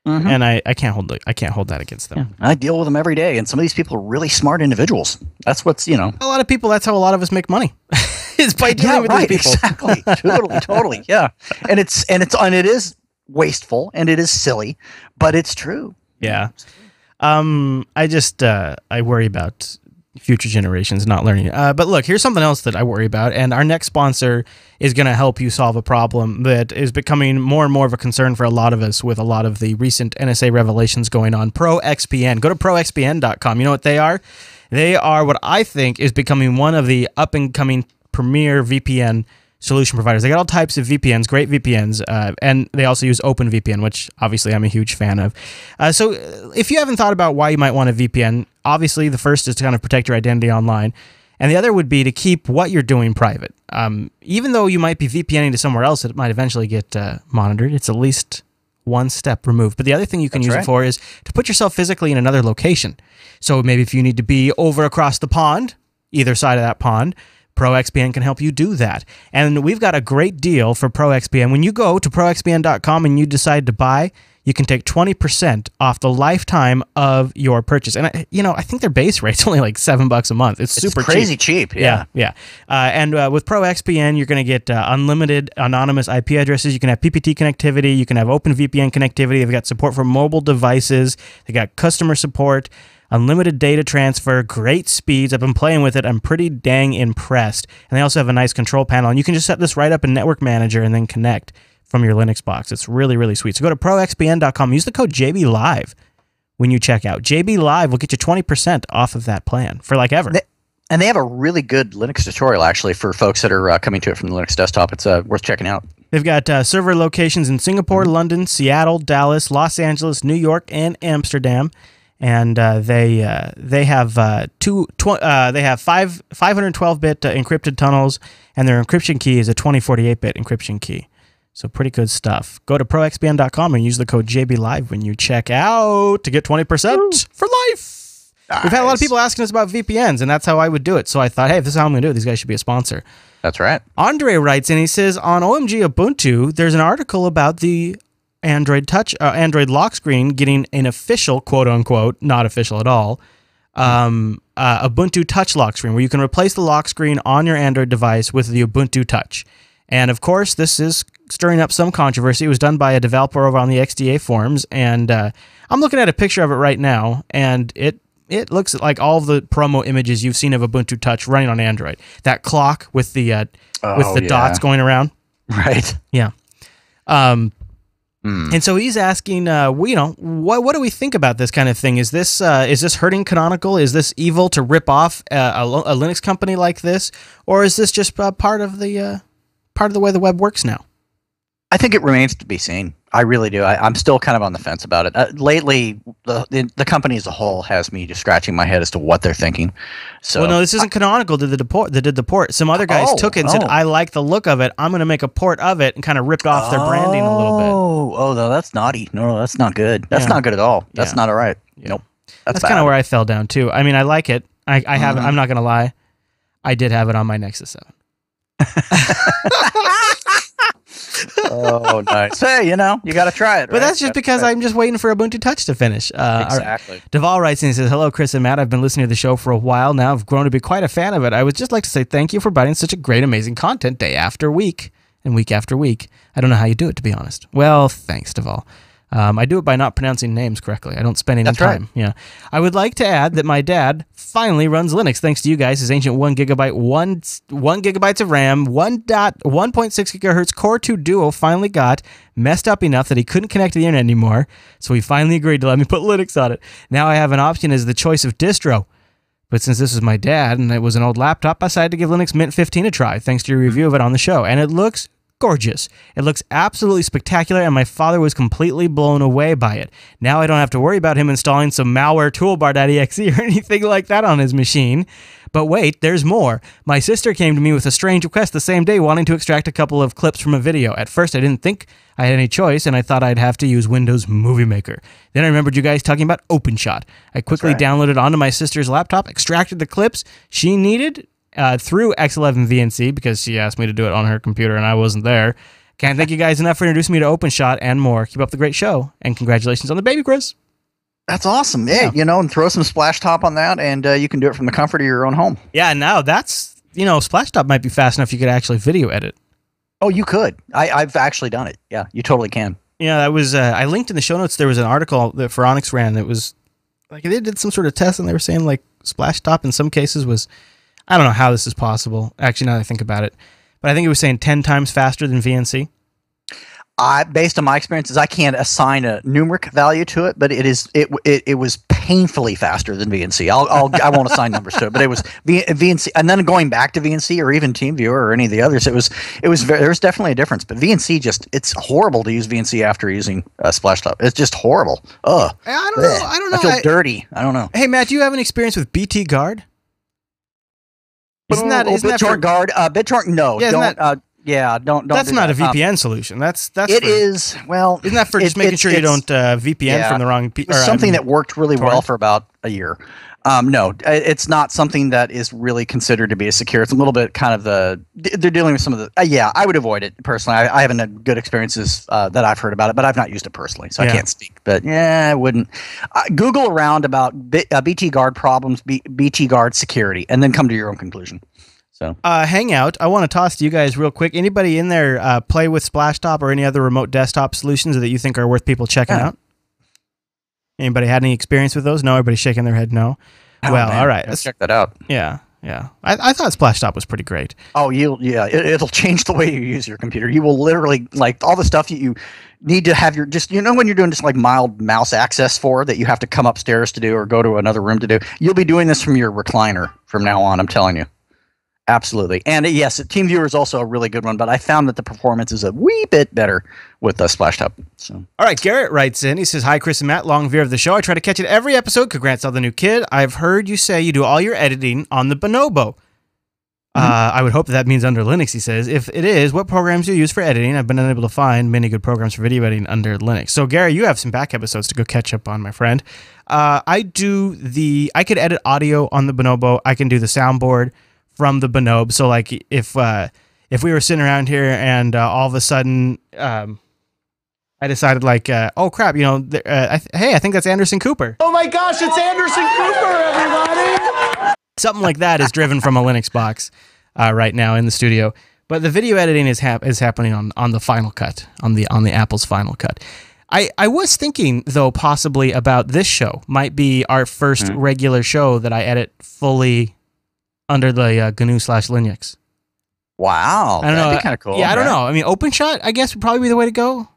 Mhm. and I, I can't hold the, I can't hold that against them. I deal with them every day, and some of these people are really smart individuals. That's what's you know. A lot of people. That's how a lot of us make money. is by dealing yeah, with right, these people. exactly, totally, totally, yeah. And it's and it's and it is wasteful and it is silly, but it's true. Yeah. Um, I just uh, I worry about future generations not learning. Uh, but look, here's something else that I worry about, and our next sponsor is going to help you solve a problem that is becoming more and more of a concern for a lot of us with a lot of the recent NSA revelations going on. ProXPN. Go to proxpn.com. You know what they are? They are what I think is becoming one of the up and coming premier VPN solution providers. They got all types of VPNs, great VPNs, uh, and they also use OpenVPN, which obviously I'm a huge fan of. Uh, so if you haven't thought about why you might want a VPN, obviously the first is to kind of protect your identity online. And the other would be to keep what you're doing private. Um, even though you might be VPNing to somewhere else, it might eventually get uh, monitored. It's at least one step removed. But the other thing you can That's use right. it for is to put yourself physically in another location. So maybe if you need to be over across the pond, either side of that pond, ProXPN can help you do that. And we've got a great deal for ProXPN. When you go to proxpn.com and you decide to buy, you can take 20% off the lifetime of your purchase. And I, you know, I think their base rate's only like seven bucks a month. It's, It's super crazy cheap. cheap. Yeah. Yeah, yeah. Uh, and uh, with ProXPN, you're going to get uh, unlimited anonymous IP addresses. You can have PPT connectivity. You can have OpenVPN connectivity. They've got support for mobile devices. They got customer support, unlimited data transfer, great speeds. I've been playing with it. I'm pretty dang impressed. And they also have a nice control panel. And you can just set this right up in Network Manager and then connect from your Linux box. It's really, really sweet. So go to proxpn.com. Use the code JBLive when you check out. JB Live will get you 20% off of that plan for like ever. And they have a really good Linux tutorial actually for folks that are uh, coming to it from the Linux desktop. It's uh, worth checking out. They've got uh, server locations in Singapore, London, Seattle, Dallas, Los Angeles, New York, and Amsterdam. And uh, they uh, they have uh, two tw- uh, they have five 512 bit uh, encrypted tunnels, and their encryption key is a 2048 bit encryption key. So pretty good stuff. Go to proxpn.com and use the code JBLive when you check out to get 20% for life. We've had a lot of people asking us about VPNs, and that's how I would do it. So I thought, hey, if this is how I'm going to do it, these guys should be a sponsor. That's right. Andre writes and he says on OMG Ubuntu, there's an article about the Android Touch, uh, Android lock screen getting an official, quote unquote, not official at all, um, uh, Ubuntu Touch lock screen, where you can replace the lock screen on your Android device with the Ubuntu Touch. And of course, this is stirring up some controversy. It was done by a developer over on the XDA forums, and uh, I'm looking at a picture of it right now, and it it looks like all the promo images you've seen of Ubuntu Touch running on Android. That clock with the uh, with Oh, the yeah. dots going around. Right. Yeah. Um, Hmm. and so he's asking, uh, you know, what what do we think about this kind of thing? Is this uh, is this hurting Canonical? Is this evil to rip off uh, a, a Linux company like this, or is this just uh, part of the uh, part of the way the web works now? I think it remains to be seen. I really do. I, I'm still kind of on the fence about it. Uh, lately, the, the the company as a whole has me just scratching my head as to what they're thinking. So well, no, this isn't Canonical. Did the deport? That did the port. Some other guys Oh, took it and said, oh. "I like the look of it. I'm going to make a port of it," and kind of ripped off their branding a little bit. Oh, oh, no, that's naughty. No, no, that's not good. That's Yeah. not good at all. That's Yeah. not all right. Yeah. Nope. That's, That's, kind of where I fell down too. I mean, I like it. I, I have. Mhm. I'm not going to lie. I did have it on my Nexus Seven. oh, nice. Hey, you know, you got to try it. But right? that's just because. I'm just waiting for Ubuntu Touch to finish. Uh, exactly. Deval writes and he says, Hello, Chris and Matt. I've been listening to the show for a while now. I've grown to be quite a fan of it. I would just like to say thank you for providing such a great, amazing content day after week and week after week. I don't know how you do it, to be honest. Well, thanks, Deval. Um, I do it by not pronouncing names correctly. I don't spend any That's right. time. Yeah. I would like to add that my dad finally runs Linux thanks to you guys. His ancient one gigabyte, one one gigabytes of RAM, one dot one point six gigahertz Core 2 Duo finally got messed up enough that he couldn't connect to the internet anymore. So he finally agreed to let me put Linux on it. Now I have an option as the choice of distro. But since this is my dad and it was an old laptop, I decided to give Linux Mint 15 a try, thanks to your review of it on the show. And it looks gorgeous. It looks absolutely spectacular, and my father was completely blown away by it. Now I don't have to worry about him installing some malware toolbar.exe or anything like that on his machine. But wait, there's more. My sister came to me with a strange request the same day wanting to extract a couple of clips from a video. At first, I didn't think I had any choice, and I thought I'd have to use Windows Movie Maker. Then I remembered you guys talking about OpenShot. I quickly right. downloaded onto my sister's laptop, extracted the clips she needed uh, through X11 VNC because she asked me to do it on her computer and I wasn't there. Can't thank you guys enough for introducing me to OpenShot and more. Keep up the great show, and congratulations on the baby, Chris. That's awesome. Hey, Yeah. you know, and throw some Splashtop on that, and uh, you can do it from the comfort of your own home. Yeah, now that's you know, Splashtop might be fast enough you could actually video edit. Oh, you could. I, I've actually done it. Yeah, you totally can. Yeah, that was. Uh, I linked in the show notes. There was an article that Phoronix ran that was like they did some sort of test, and they were saying like Splashtop in some cases was. I don't know how this is possible. Actually, now that I think about it, but I think it was saying ten times faster than VNC. I, based on my experiences, I can't assign a numeric value to it, but it is it it, it was painfully faster than VNC. I'll, I'll I won't assign numbers to it, but it was v, VNC, and then going back to VNC or even TeamViewer or any of the others, it was it was very, there's definitely a difference. But VNC just it's horrible to use VNC after using uh, Splashtop. It's just horrible. Ugh. I don't know. Blech. I don't know. I feel I- dirty. I don't know. Hey Matt, do you have an experience with BT Guard? Isn't that oh, isn't that BitTorrent for, guard? Uh, BitTorrent, no, Yeah, don't. that- uh, yeah, don't. don't that's do not a that. Um, VPN solution. That's that's it for, is well. Isn't that for just making sure you don't uh, VPN yeah. from the wrong? P- or, I something mean, that worked really well for about a year. Um, no, it's not something that is really considered to be a secure. It's a little bit kind of the they're dealing with some of the. Uh, yeah, I would avoid it personally. I, I haven't had good experiences uh, that I've heard about it, but I've not used it personally, so Yeah. I can't speak. But yeah, I wouldn't. Uh, Google around about B, uh, BT Guard problems, B, BT Guard security, and then come to your own conclusion. So Uh, Hangout, I want to toss to you guys real quick. Anybody in there uh, play with Splashtop or any other remote desktop solutions that you think are worth people checking Yeah. out? Anybody had any experience with those? No, everybody's shaking their head no. Oh, well, man, all right. let's check that out. Yeah, yeah. I, I thought Splashtop was pretty great. Oh, you'll yeah, it, it'll change the way you use your computer. You will literally like all the stuff that you need to have your just you know when you're doing just like mild mouse access for that you have to come upstairs to do or go to another room to do. You'll be doing this from your recliner from now on. I'm telling you. Absolutely, and uh, yes, TeamViewer is also a really good one. But I found that the performance is a wee bit better with the Splashtop. So All right, Garrett writes in. He says, Hi, Chris and Matt, long viewer of the show. I try to catch it every episode. Congrats on the new kid. I've heard you say you do all your editing on the Bonobo. Uh, I would hope that, that means under Linux, he says. If it is, what programs do you use for editing? I've been unable to find many good programs for video editing under Linux. So, Gary, you have some back episodes to go catch up on, my friend. Uh, I do the, I could edit audio on the Bonobo. I can do the soundboard from the Bonobo. So, like, if, uh, if we were sitting around here and uh, all of a sudden, um, I decided like, uh, oh crap, you know, th- uh, I th- hey, I think that's Anderson Cooper. Oh my gosh, it's Anderson Cooper, everybody! Something like that is driven from a Linux box uh, right now in the studio. But the video editing is hap- is happening on on the Final Cut on the on the Apple's Final Cut. I, I was thinking though possibly about this show might be our 1st regular show that I edit fully under the uh, GNU slash Linux. wow, I don't that'd know. be kind of cool. Yeah, I don't right? know. I mean, OpenShot I guess would probably be the way to go.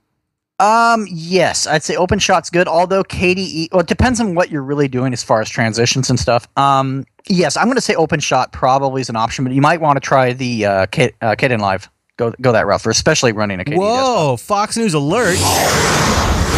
Um, yes, I'd say OpenShot's good. Although KDE, well, it depends on what you're really doing as far as transitions and stuff. Um, yes, I'm going to say open shot probably is an option, but you might want to try the uh, K, uh, Kdenlive. Go go that route for especially running a KDE. desktop. Whoa, Fox News alert.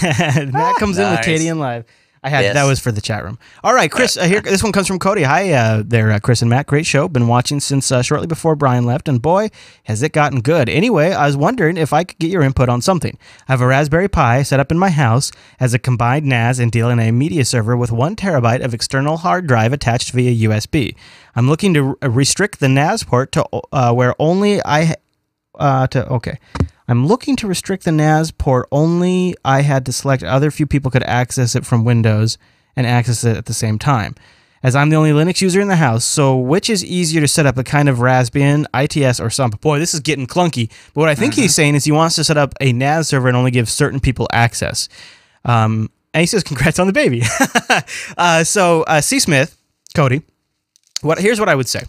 that comes in with Nice. Katie and Live. I had Yes. that was for the chat room. All right, Chris. Uh, here, this one comes from Cody. Hi, uh, there, uh, Chris and Matt. Great show. Been watching since uh, shortly before Brian left, and boy, has it gotten good. Anyway, I was wondering if I could get your input on something. I have a Raspberry Pi set up in my house as a combined NAS and DLNA media server with one terabyte of external hard drive attached via USB. I'm looking to restrict the NAS port to uh, where only I uh, to okay. I'm looking to restrict the NAS port only I had to select other few people could access it from Windows and access it at the same time. As I'm the only Linux user in the house, so which is easier to set up a kind of Raspbian, ITS, or something? Boy, this is getting clunky. But what I think he's saying is he wants to set up a NAS server and only give certain people access. Um, and he says, "Congrats on the baby." uh, so uh, C. Smith, Cody, what? Here's what I would say.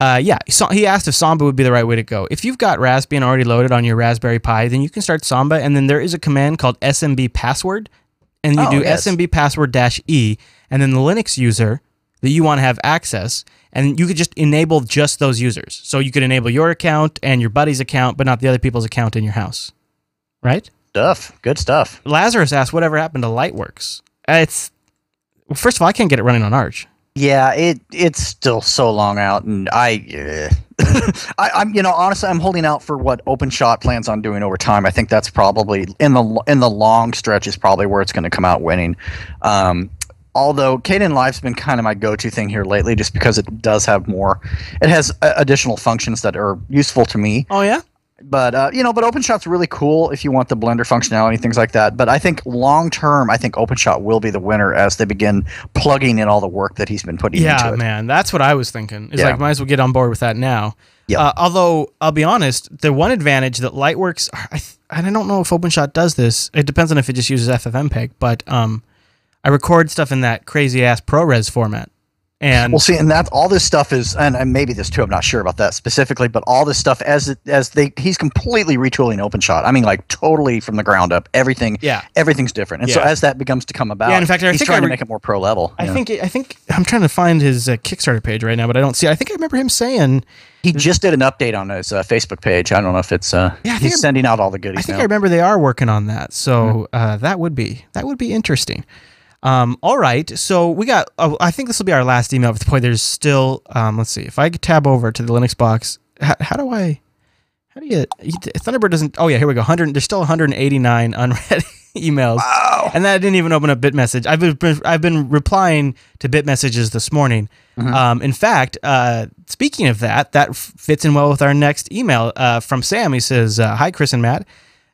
Uh, yeah, so he asked if Samba would be the right way to go. If you've got Raspbian already loaded on your Raspberry Pi, then you can start Samba, and then there is a command called SMB password, and you Oh, do yes. SMB password dash E, and then the Linux user that you want to have access, and you could just enable just those users. So you could enable your account and your buddy's account, but not the other people's account in your house, right? Stuff, good stuff. Lazarus asked, "Whatever happened to Lightworks?" Uh, It's well, first of all, I can't get it running on Arch. Yeah, it it's still so long out, and I, uh, I I'm you know honestly I'm holding out for what OpenShot plans on doing over time. I think that's probably in the in the long stretch is probably where it's going to come out winning. Um, although Kdenlive's been kind of my go-to thing here lately, just because it does have more. It has uh, additional functions that are useful to me. Oh yeah, But uh, you know, but OpenShot's really cool if you want the Blender functionality, things like that. But I think long term, I think OpenShot will be the winner as they begin plugging in all the work that he's been putting Yeah, into it. man, that's what I was thinking. It's Yeah. like might as well get on board with that now. Yeah. Uh, although I'll be honest, the one advantage that Lightworks, I th- and I don't know if OpenShot does this. It depends on if it just uses FFmpeg, but um, I record stuff in that crazy ass ProRes format, and Well, see, and that all this stuff is, and, and maybe this too. I'm not sure about that specifically, but all this stuff as it, as they he's completely retooling OpenShot. I mean, like totally from the ground up. Everything, Yeah. everything's different. And so as that becomes to come about, Yeah, in fact, I he's think trying I to make it more pro level. I think I think I'm trying to find his uh, Kickstarter page right now, but I don't see. I think I remember him saying. he just did an update on his uh, Facebook page. I don't know if it's uh, Yeah, he's I- sending out all the goodies I think now. I remember they are working on that, so uh, that would be that would be interesting. Um, all right, so we got. Oh, I think this will be our last email. At the point, there's still. Um, let's see if I tab over to the Linux box. How, how do I? How do you? Thunderbird doesn't. Oh yeah, here we go. Hundred. There's still 189 unread emails. Wow. And that I didn't even open up BitMessage. I've been I've been replying to BitMessages this morning. Mm-hmm. Um, in fact, uh, speaking of that, that fits in well with our next email uh, from Sam. He says, uh, "Hi, Chris and Matt.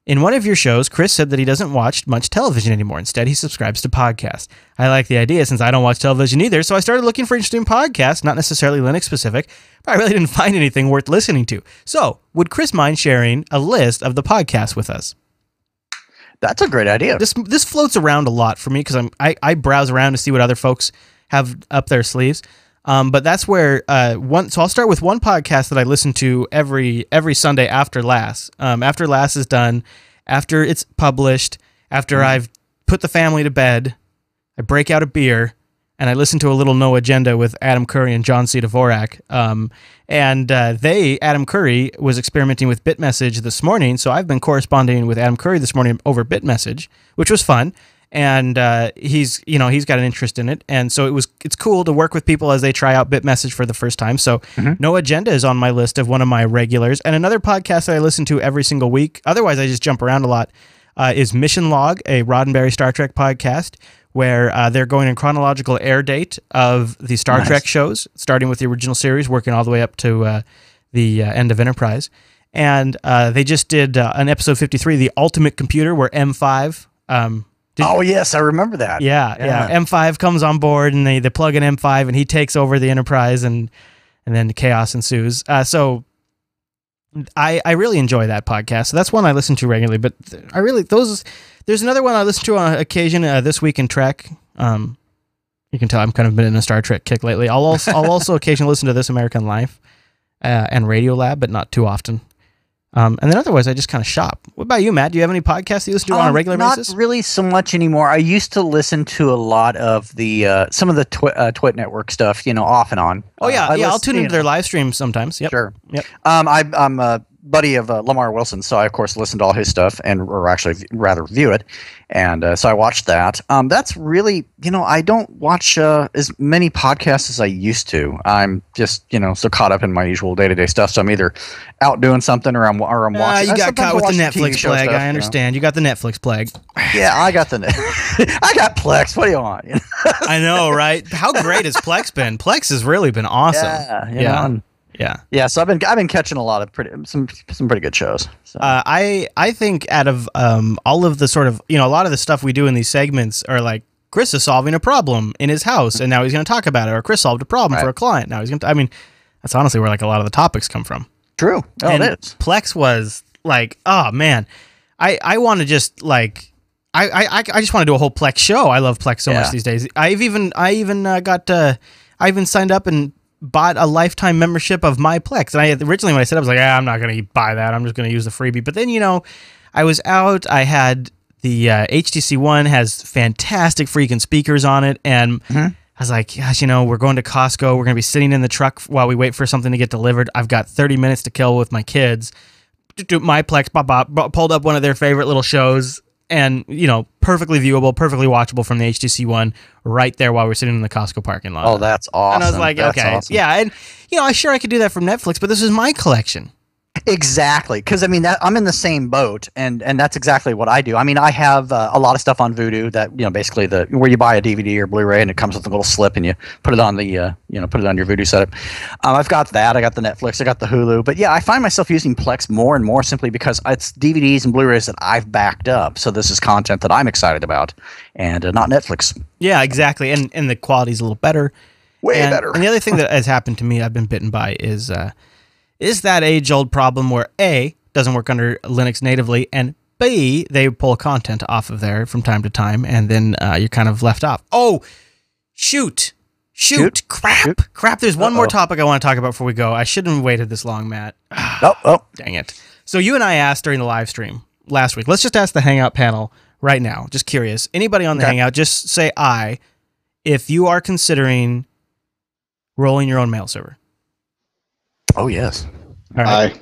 In one of your shows, Chris said that he doesn't watch much television anymore. Instead, he subscribes to podcasts. I like the idea since I don't watch television either, so I started looking for interesting podcasts, not necessarily Linux specific, but I really didn't find anything worth listening to. So, would Chris mind sharing a list of the podcasts with us? That's a great idea. This this floats around a lot for me because I'm I, I browse around to see what other folks have up their sleeves. Um, but that's where uh, one. So I'll start with one podcast that I listen to every every Sunday after LAS. Um, after LAS is done, after it's published, after I've put the family to bed, I break out a beer and I listen to a little No Agenda with Adam Curry and John C. Dvorak. Um, and uh, they, Adam Curry, was experimenting with BitMessage this morning. So I've been corresponding with Adam Curry this morning over BitMessage, which was fun. And uh, he's, you know, he's got an interest in it, and so it was. It's cool to work with people as they try out BitMessage for the first time. So, No Agenda is on my list of one of my regulars, and another podcast that I listen to every single week. Otherwise, I just jump around a lot. Uh, is Mission Log, a Roddenberry Star Trek podcast, where uh, they're going in chronological air date of the Star Nice. Trek shows, starting with the original series, working all the way up to uh, the uh, end of Enterprise. And uh, they just did uh, an episode 53, The Ultimate Computer, where M5. Um, did- oh yes, I remember that. yeah, yeah, Yeah. M5 comes on board and they, they plug in M5 and he takes over the Enterprise and and then chaos ensues. Uh, so I I really enjoy that podcast. So that's one I listen to regularly. But th- I really those there's another one I listen to on occasion. Uh, this week in Trek. Um, you can tell I'm kind of been in a Star Trek kick lately. I'll also I'll also occasionally listen to This American Life uh, and Radio Lab, but not too often. Um, and then otherwise, I just kind of shop. What about you, Matt? Do you have any podcasts you listen to on a Um, regular not basis? Not really so much anymore. I used to listen to a lot of the uh, some of the twi- uh, Twit Network stuff, you know, off and on. Oh yeah, Uh, yeah. I'll tune into their live streams sometimes. Yep. Sure. Yep. Um, I, I'm a buddy of uh, Lamarr Wilson, so I of course listened to all his stuff and or actually rather view it, and uh, so I watched that. Um, that's really you know I don't watch uh, as many podcasts as I used to. I'm just you know so caught up in my usual day to day stuff. So I'm either out doing something or I'm or I'm Ah, watching. you got caught with the TV Netflix show plague. stuff, I understand. You got the Netflix plague. Yeah, I got the I got Plex. What do you want? I know, right? How great has Plex been? Plex has really been awesome. Yeah, you Yeah. know, Yeah. yeah. So I've been I've been catching a lot of pretty some some pretty good shows. So. Uh, I I think out of um, all of the sort of you know a lot of the stuff we do in these segments are like Chris is solving a problem in his house and now he's going to talk about it, or Chris solved a problem for a client now he's going to. I mean, that's honestly where like a lot of the topics come from. True. Oh, and it is. Plex was like, oh man, I I want to just like. I, I, I I just want to do a whole Plex show. I love Plex so Yeah. much these days. I've even I even uh, got uh, I even signed up and bought a lifetime membership of my Plex. And I originally when I said I was like, ah, I'm not going to buy that. I'm just going to use the freebie. But then you know, I was out. I had the uh, HTC One has fantastic freaking speakers on it, and I was like, gosh, you know, we're going to Costco. We're going to be sitting in the truck while we wait for something to get delivered. I've got 30 minutes to kill with my kids. My Plex bop, pulled up one of their favorite little shows, and you know, perfectly viewable, perfectly watchable from the HTC One, right there while we're sitting in the Costco parking lot. Oh, that's awesome. and I was like, That's okay, awesome. yeah, and you know, I sure I could do that from Netflix, but this is my collection. Exactly, because I mean that I'm in the same boat, and and that's exactly what I do. I mean, I have uh, a lot of stuff on Vudu that you know, basically the where you buy a DVD or Blu-ray and it comes with a little slip, and you put it on the uh, you know put it on your Vudu setup. Um, I've got that. I got the Netflix. I got the Hulu. But yeah, I find myself using Plex more and more simply because it's DVDs and Blu-rays that I've backed up. So this is content that I'm excited about, and uh, not Netflix. Yeah, exactly, and and the quality's a little better. Way and, better. And the other thing that has happened to me, I've been bitten by, is uh, is that age old problem where a doesn't work under Linux natively, and b they pull content off of there from time to time, and then uh, you're kind of left off. Oh, shoot. Shoot, Shoot. crap, Shoot. crap. There's one more Uh-oh. topic I want to talk about before we go. I shouldn't have waited this long, Matt. Oh, oh, Dang it. So you and I asked during the live stream last week. Let's just ask the Hangout panel right now. Just curious. Anybody on the Okay. Hangout, just say I if you are considering rolling your own mail server. Oh yes. All right. I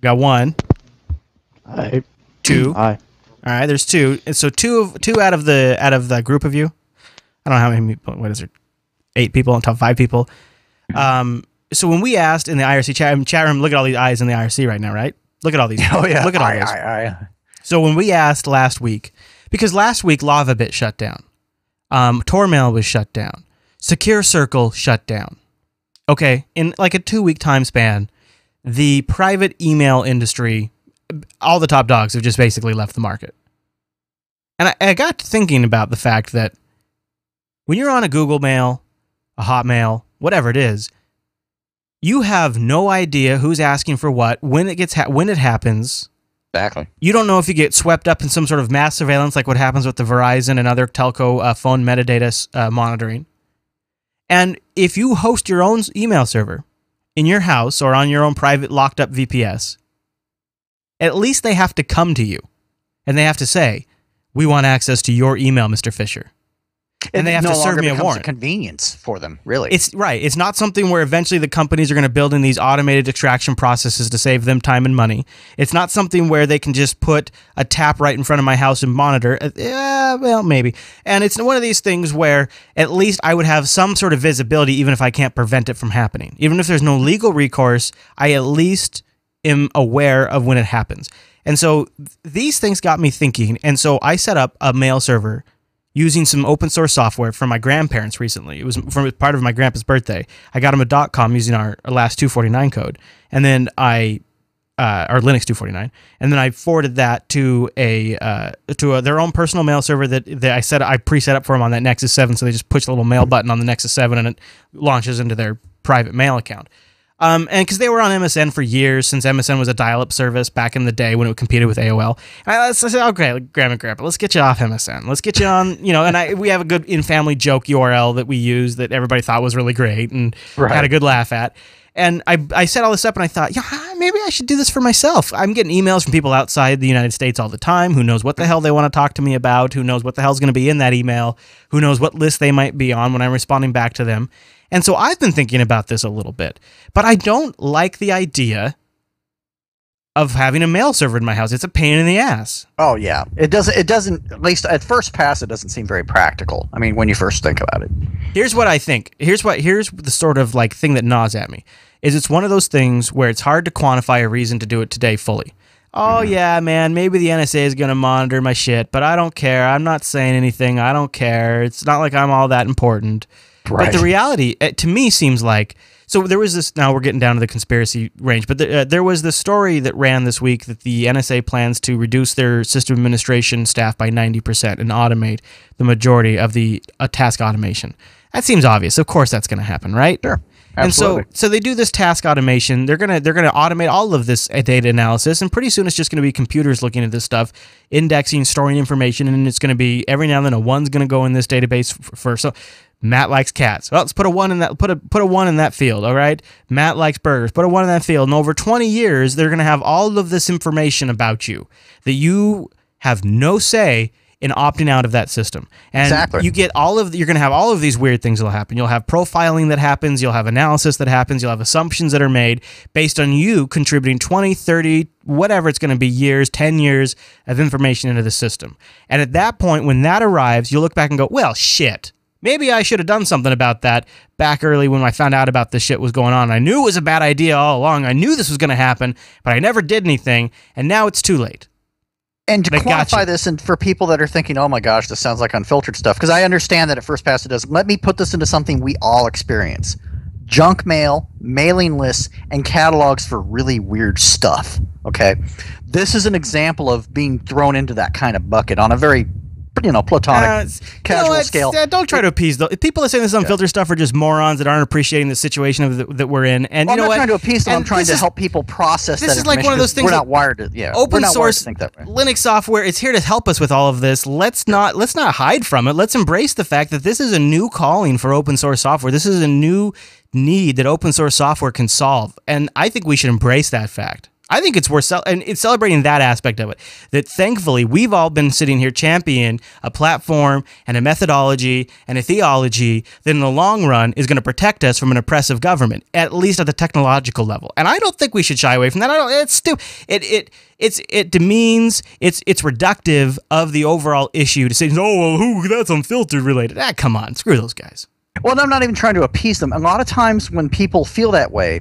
Got one, I, two. I, All right, there's two. And so two of two out of the out of the group of you. I don't know how many people what is it? Eight people on top five people. Um so when we asked in the IRC chat, chat room, look at all these eyes in the IRC right now, right? Look at all these. Oh yeah. Look at all I, those. I, I, So when we asked last week, Because last week Lavabit shut down, um, Tormail was shut down, Secure Circle shut down. Okay, in like a two week time span, the private email industry, all the top dogs have just basically left the market. And I, I got to thinking about the fact that when you're on a Google Mail, a Hotmail, whatever it is, you have no idea who's asking for what, when it gets ha- when it happens. Exactly. You don't know if you get swept up in some sort of mass surveillance, like what happens with the Verizon and other telco uh, phone metadata uh, monitoring. And if you host your own email server in your house or on your own private locked up VPS, at least they have to come to you and they have to say, "We want access to your email, Mr. Fisher." And they have no to serve me a warrant. convenience for them, really. It's right. It's not something where eventually the companies are going to build in these automated extraction processes to save them time and money. It's not something where they can just put a tap right in front of my house and monitor. Uh, well, maybe. And it's one of these things where at least I would have some sort of visibility, even if I can't prevent it from happening. Even if there's no legal recourse, I at least am aware of when it happens. And so th- these things got me thinking. And so I set up a mail server using some open source software from my grandparents recently. It was from part of my grandpa's birthday. I got him a dot .com using our, our last 249 code, and then I uh, our Linux 249, and then I forwarded that to a uh, to a, their own personal mail server that, that I set I preset up for them on that Nexus 7. So they just push the little mail button on the Nexus 7, and it launches into their private mail account. Um, and because they were on MSN for years, since MSN was a dial-up service back in the day when it competed with AOL, I, I said, "Okay, grandma, grandpa, let's get you off MSN. Let's get you on, you know." And I, we have a good in-family joke URL that we use that everybody thought was really great and had a good laugh at. And I, I set all this up, and I thought, yeah, maybe I should do this for myself. I'm getting emails from people outside the United States all the time. Who knows what the hell they want to talk to me about? Who knows what the hell's going to be in that email? Who knows what list they might be on when I'm responding back to them? And so I've been thinking about this a little bit, but I don't like the idea of having a mail server in my house. It's a pain in the ass. oh yeah, it doesn't. It doesn't. At least at first pass, it doesn't seem very practical. I mean, when you first think about it. Here's what I think. Here's what here's the sort of like thing that gnaws at me. Is it's one of those things where it's hard to quantify a reason to do it today fully. Oh yeah, man, maybe the NSA is going to monitor my shit, but I don't care. I'm not saying anything. I don't care. It's not like I'm all that important. But the reality, it, to me, seems like so. There was this. Now we're getting down to the conspiracy range, but the, uh, there was this story that ran this week that the NSA plans to reduce their system administration staff by ninety percent and automate the majority of the uh, task automation. That seems obvious. Of course, that's going to happen, right? Sure. And so, so they do this task automation. They're gonna they're gonna automate all of this uh, data analysis, and pretty soon it's just gonna be computers looking at this stuff, indexing, storing information, and it's gonna be every now and then a one's gonna go in this database for, for so. Matt likes cats. Well, let's put a one in that. Put a put a one in that field. All right. Matt likes burgers. Put a one in that field. And over twenty years, they're gonna have all of this information about you that you have no say in opting out of that system. And Exactly. you get all of you're going to have all of these weird things that'll happen. You'll have profiling that happens, you'll have analysis that happens, you'll have assumptions that are made based on you contributing 20, 30, whatever it's going to be years, 10 years of information into the system. And at that point when that arrives, you'll look back and go, "Well, shit. Maybe I should have done something about that back early when I found out about this shit was going on. I knew it was a bad idea all along. I knew this was going to happen, but I never did anything, and now it's too late." And to They quantify this, and for people that are thinking, "Oh my gosh, this sounds like unfiltered stuff," because I understand that at first pass it does. Let me put this into something we all experience: junk mail, mailing lists, and catalogs for really weird stuff. Okay, this is an example of being thrown into that kind of bucket on a very, you know, platonic, Uh, it's- you know casual scale. Uh, don't try to appease though. People that say this unfiltered stuff are just morons that aren't appreciating the situation of the, that we're in. And Well, you know I'm not what? trying to appease them. I'm trying to is help people process this that is like one of those things We're not wired to, yeah. Open source think that way. Linux software. It's here to help us with all of this. Let's not let's not hide from it. Let's embrace the fact that this is a new calling for open source software. This is a new need that open source software can solve, and I think we should embrace that fact. I think it's worth and it's celebrating that aspect of it. That thankfully we've all been sitting here championing a platform and a methodology and a theology that in the long run is going to protect us from an oppressive government, at least at the technological level. And I don't think we should shy away from that. I don't. It's stu- It it it's it demeans. It's it's reductive of the overall issue to say, oh well, who that's unfiltered related. Ah, come on, screw those guys. Well, I'm not even trying to appease them. A lot of times when people feel that way,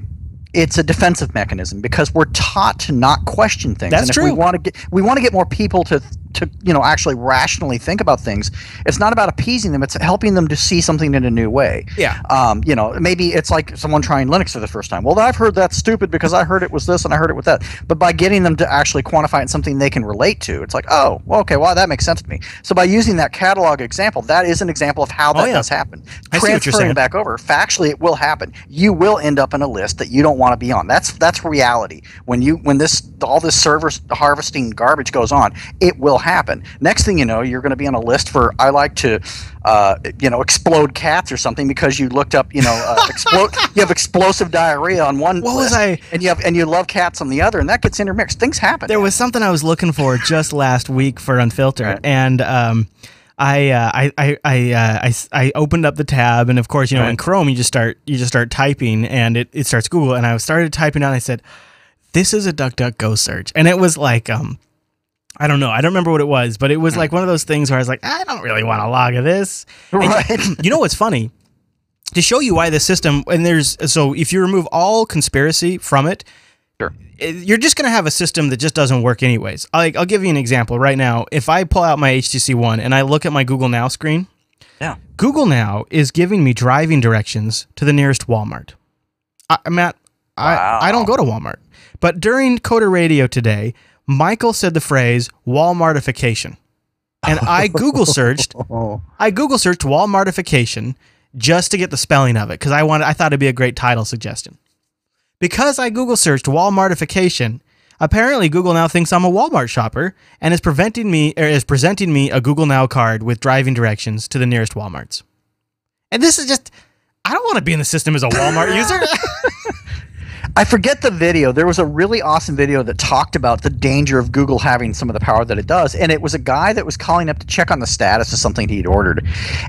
it's a defensive mechanism because we're taught to not question things. That's and if true. we want to get we want to get more people to to you know actually rationally think about things. It's not about appeasing them. It's helping them to see something in a new way. Yeah. Um, you know, maybe it's like someone trying Linux for the first time. Well, I've heard that's stupid because I heard it was this and I heard it with that. But by getting them to actually quantify it in something they can relate to, it's like, oh, well, okay, well that makes sense to me. So by using that catalog example, that is an example of how that Oh, yeah. does happen. I see what you're Transferring saying. it back over, factually, it will happen. You will end up in a list that you don't want to be on. That's that's reality. When you when this all this server harvesting garbage goes on, it will happen. Next thing you know, you're going to be on a list for I like to, uh, you know, explode cats or something because you looked up, you know, uh, explode. you have explosive diarrhea on one What was I- and you have and you love cats on the other, and that gets intermixed. Things happen. There was something I was looking for just last week for Unfiltered, Right. and um, I, uh, I, I, I, uh, I, I opened up the tab, and of course, you know, in Chrome, you just start, you just start typing, and it, it starts Google, and I started typing out, and I said, "This is a DuckDuckGo search," and it was like, um, I don't know, I don't remember what it was, but it was hmm. like one of those things where I was like, I don't really want a log of this. And you- right. you know what's funny? To show you why the system and there's so if you remove all conspiracy from it, Sure. Eh, you're just gonna have a system that just doesn't work anyways. Like I'll give you an example right now. If I pull out my HTC One and I look at my Google Now screen, Yeah. Google Now is giving me driving directions to the nearest Walmart. I, Matt, I, I don't go to Walmart, but during Coder Radio today, Michael said the phrase Walmartification, and I Google searched. I Google searched Walmartification just to get the spelling of it because I wanted I thought it'd be a great title suggestion. Because I Google searched Walmartification, apparently Google now thinks I'm a Walmart shopper and is preventing me or is presenting me a Google Now card with driving directions to the nearest Walmarts. And this is just I don't want to be in the system as a Walmart user. I forget the video. There was a really awesome video that talked about the danger of Google having some of the power that it does, and it was a guy that was calling up to check on the status of something he'd ordered,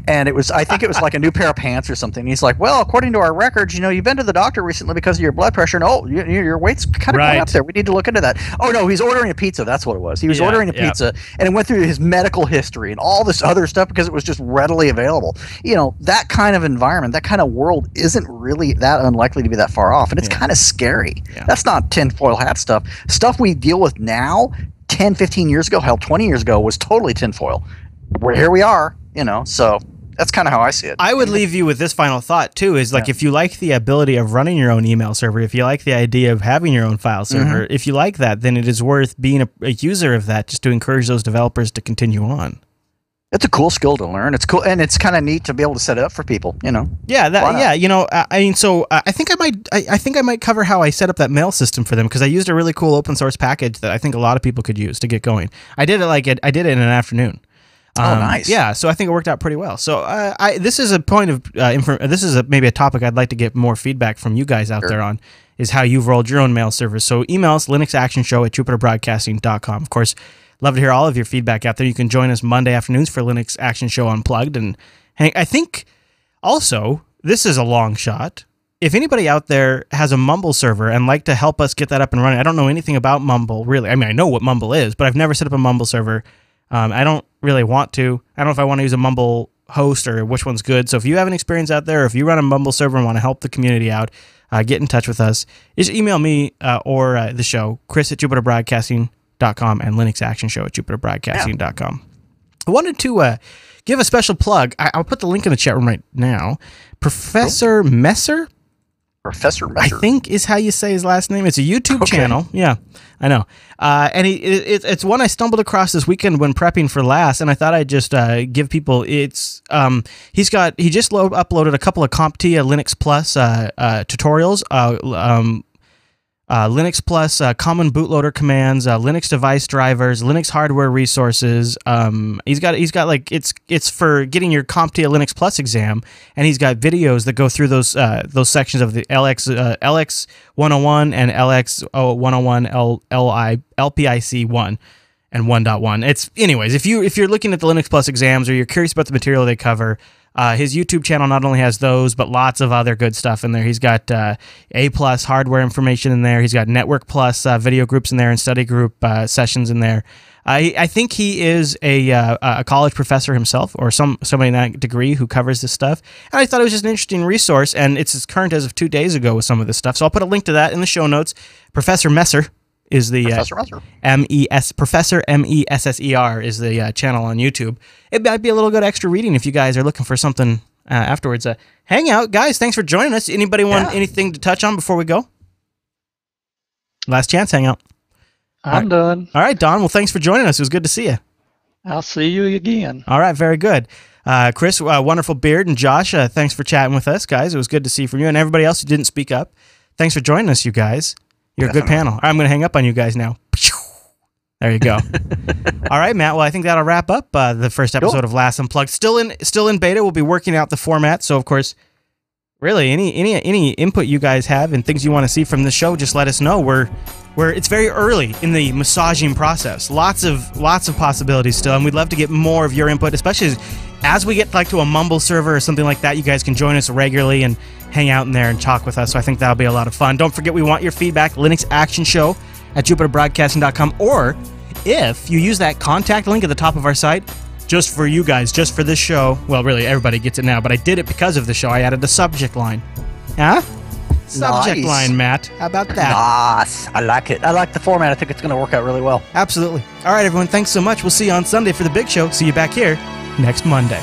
and it was I think it was like a new pair of pants or something. And He's like, "Well, according to our records, you know, you've been to the doctor recently because of your blood pressure, and oh, you, you- your weight's kind of Right. going up there. We need to look into that." Oh no, he's ordering a pizza. That's what it was. He was Yeah, ordering a yeah. pizza, and it went through his medical history and all this other stuff because it was just readily available. You know, that kind of environment, that kind of world isn't really that unlikely to be that far off, and it's Yeah. kind of scary. Yeah. That's not tinfoil hat stuff. Stuff we deal with now, 10, 15 years ago, hell, 20 years ago, was totally tinfoil. We're here we are, you know, so that's kind of how I see it. I would leave you with this final thought too: is like Yeah. if you like the ability of running your own email server, if you like the idea of having your own file mm-hmm. server, if you like that, then it is worth being a, a user of that just to encourage those developers to continue on. It's a cool skill to learn. It's cool, and it's kind of neat to be able to set it up for people, you know. Yeah, that yeah, you know, I, I mean, so uh, I think I might, I, I think I might cover how I set up that mail system for them because I used a really cool open source package that I think a lot of people could use to get going. I did it like it, I did it in an afternoon. Oh, Um, nice. Yeah, so I think it worked out pretty well. So uh, I this is a point of uh. This is a, maybe a topic I'd like to get more feedback from you guys out Sure. there on is how you've rolled your own mail service. So email us linuxactionshow at jupiterbroadcasting.com. Of course, love to hear all of your feedback out there. You can join us Monday afternoons for Linux Action Show Unplugged. And hang, I think also this is a long shot. If anybody out there has a Mumble server and like to help us get that up and running, I don't know anything about Mumble really. I mean, I know what Mumble is, but I've never set up a Mumble server. Um, I don't really want to. I don't know if I want to use a Mumble host or which one's good. So if you have an experience out there, if you run a Mumble server and want to help the community out, uh, get in touch with us. Just email me uh, or uh, the show, Chris at JupiterBroadcasting.com and Linux Action Show at JupiterBroadcasting.com. I wanted to uh, give a special plug. I, I'll put the link in the chat room right now. Professor Messer, Professor Messer. I think is how you say his last name. It's a YouTube Okay. channel. Yeah, I know. Uh, and he, it, it- it's one I stumbled across this weekend when prepping for last, and I thought I'd just uh, give people. It's um, he's got he just lo- uploaded a couple of CompTIA Linux Plus uh, uh, tutorials. Uh, um, uh, Linux Plus uh, common bootloader commands, uh, Linux device drivers, Linux hardware resources. Um, he's got he's got like it's it's for getting your CompTIA Linux Plus exam, and he's got videos that go through those uh, those sections of the LX uh, LX 101 and LX 101 L LI LPIC one and 1.1. It's anyways, if you if you're looking at the Linux Plus exams or you're curious about the material they cover, uh, his YouTube channel not only has those but lots of other good stuff in there. He's got uh, A plus hardware information in there. He's got Network Plus uh, video groups in there and study group uh, sessions in there. I, I think he is a, uh, a college professor himself, or some somebody in that degree who covers this stuff. And I thought it was just an interesting resource, and it's as current as of two days ago with some of this stuff. So I'll put a link to that in the show notes. Professor Messer is the uh, Professor Messer. M E S Professor M E S S E R is the uh, channel on YouTube. It might be a little good extra reading if you guys are looking for something uh, afterwards. Uh, hang out, guys. Thanks for joining us. Anybody want Yeah. anything to touch on before we go? Last chance, hang out. I'm done. All right, Don. Well, thanks for joining us. It was good to see you. I'll see you again. All right, very good. Uh, Chris, uh, wonderful beard, and Josh, uh, thanks for chatting with us, guys. It was good to see from you, and everybody else who didn't speak up. Thanks for joining us, you guys. You're a good panel. Right, I'm going to hang up on you guys now. There you go. All right, Matt. Well, I think that'll wrap up uh, the first episode of LAS Unplugged. Still in, still in beta. We'll be working out the format. So, of course, really, any any any input you guys have and things you want to see from the show, just let us know. We're we're it's very early in the massaging process. Lots of lots of possibilities still, and we'd love to get more of your input, especially as, as we get like to a Mumble server or something like that. You guys can join us regularly and hang out in there and talk with us. So I think that'll be a lot of fun. Don't forget, we want your feedback. Linux Action Show at JupiterBroadcasting.com, or if you use that contact link at the top of our site. Just for you guys, just for this show. Well, really, everybody gets it now, but I did it because of the show. I added a subject line. Huh? Subject Nice. line, Matt. How about that? Nice. I like it. I like the format. I think it's going to work out really well. Absolutely. All right, everyone. Thanks so much. We'll see you on Sunday for the big show. See you back here next Monday.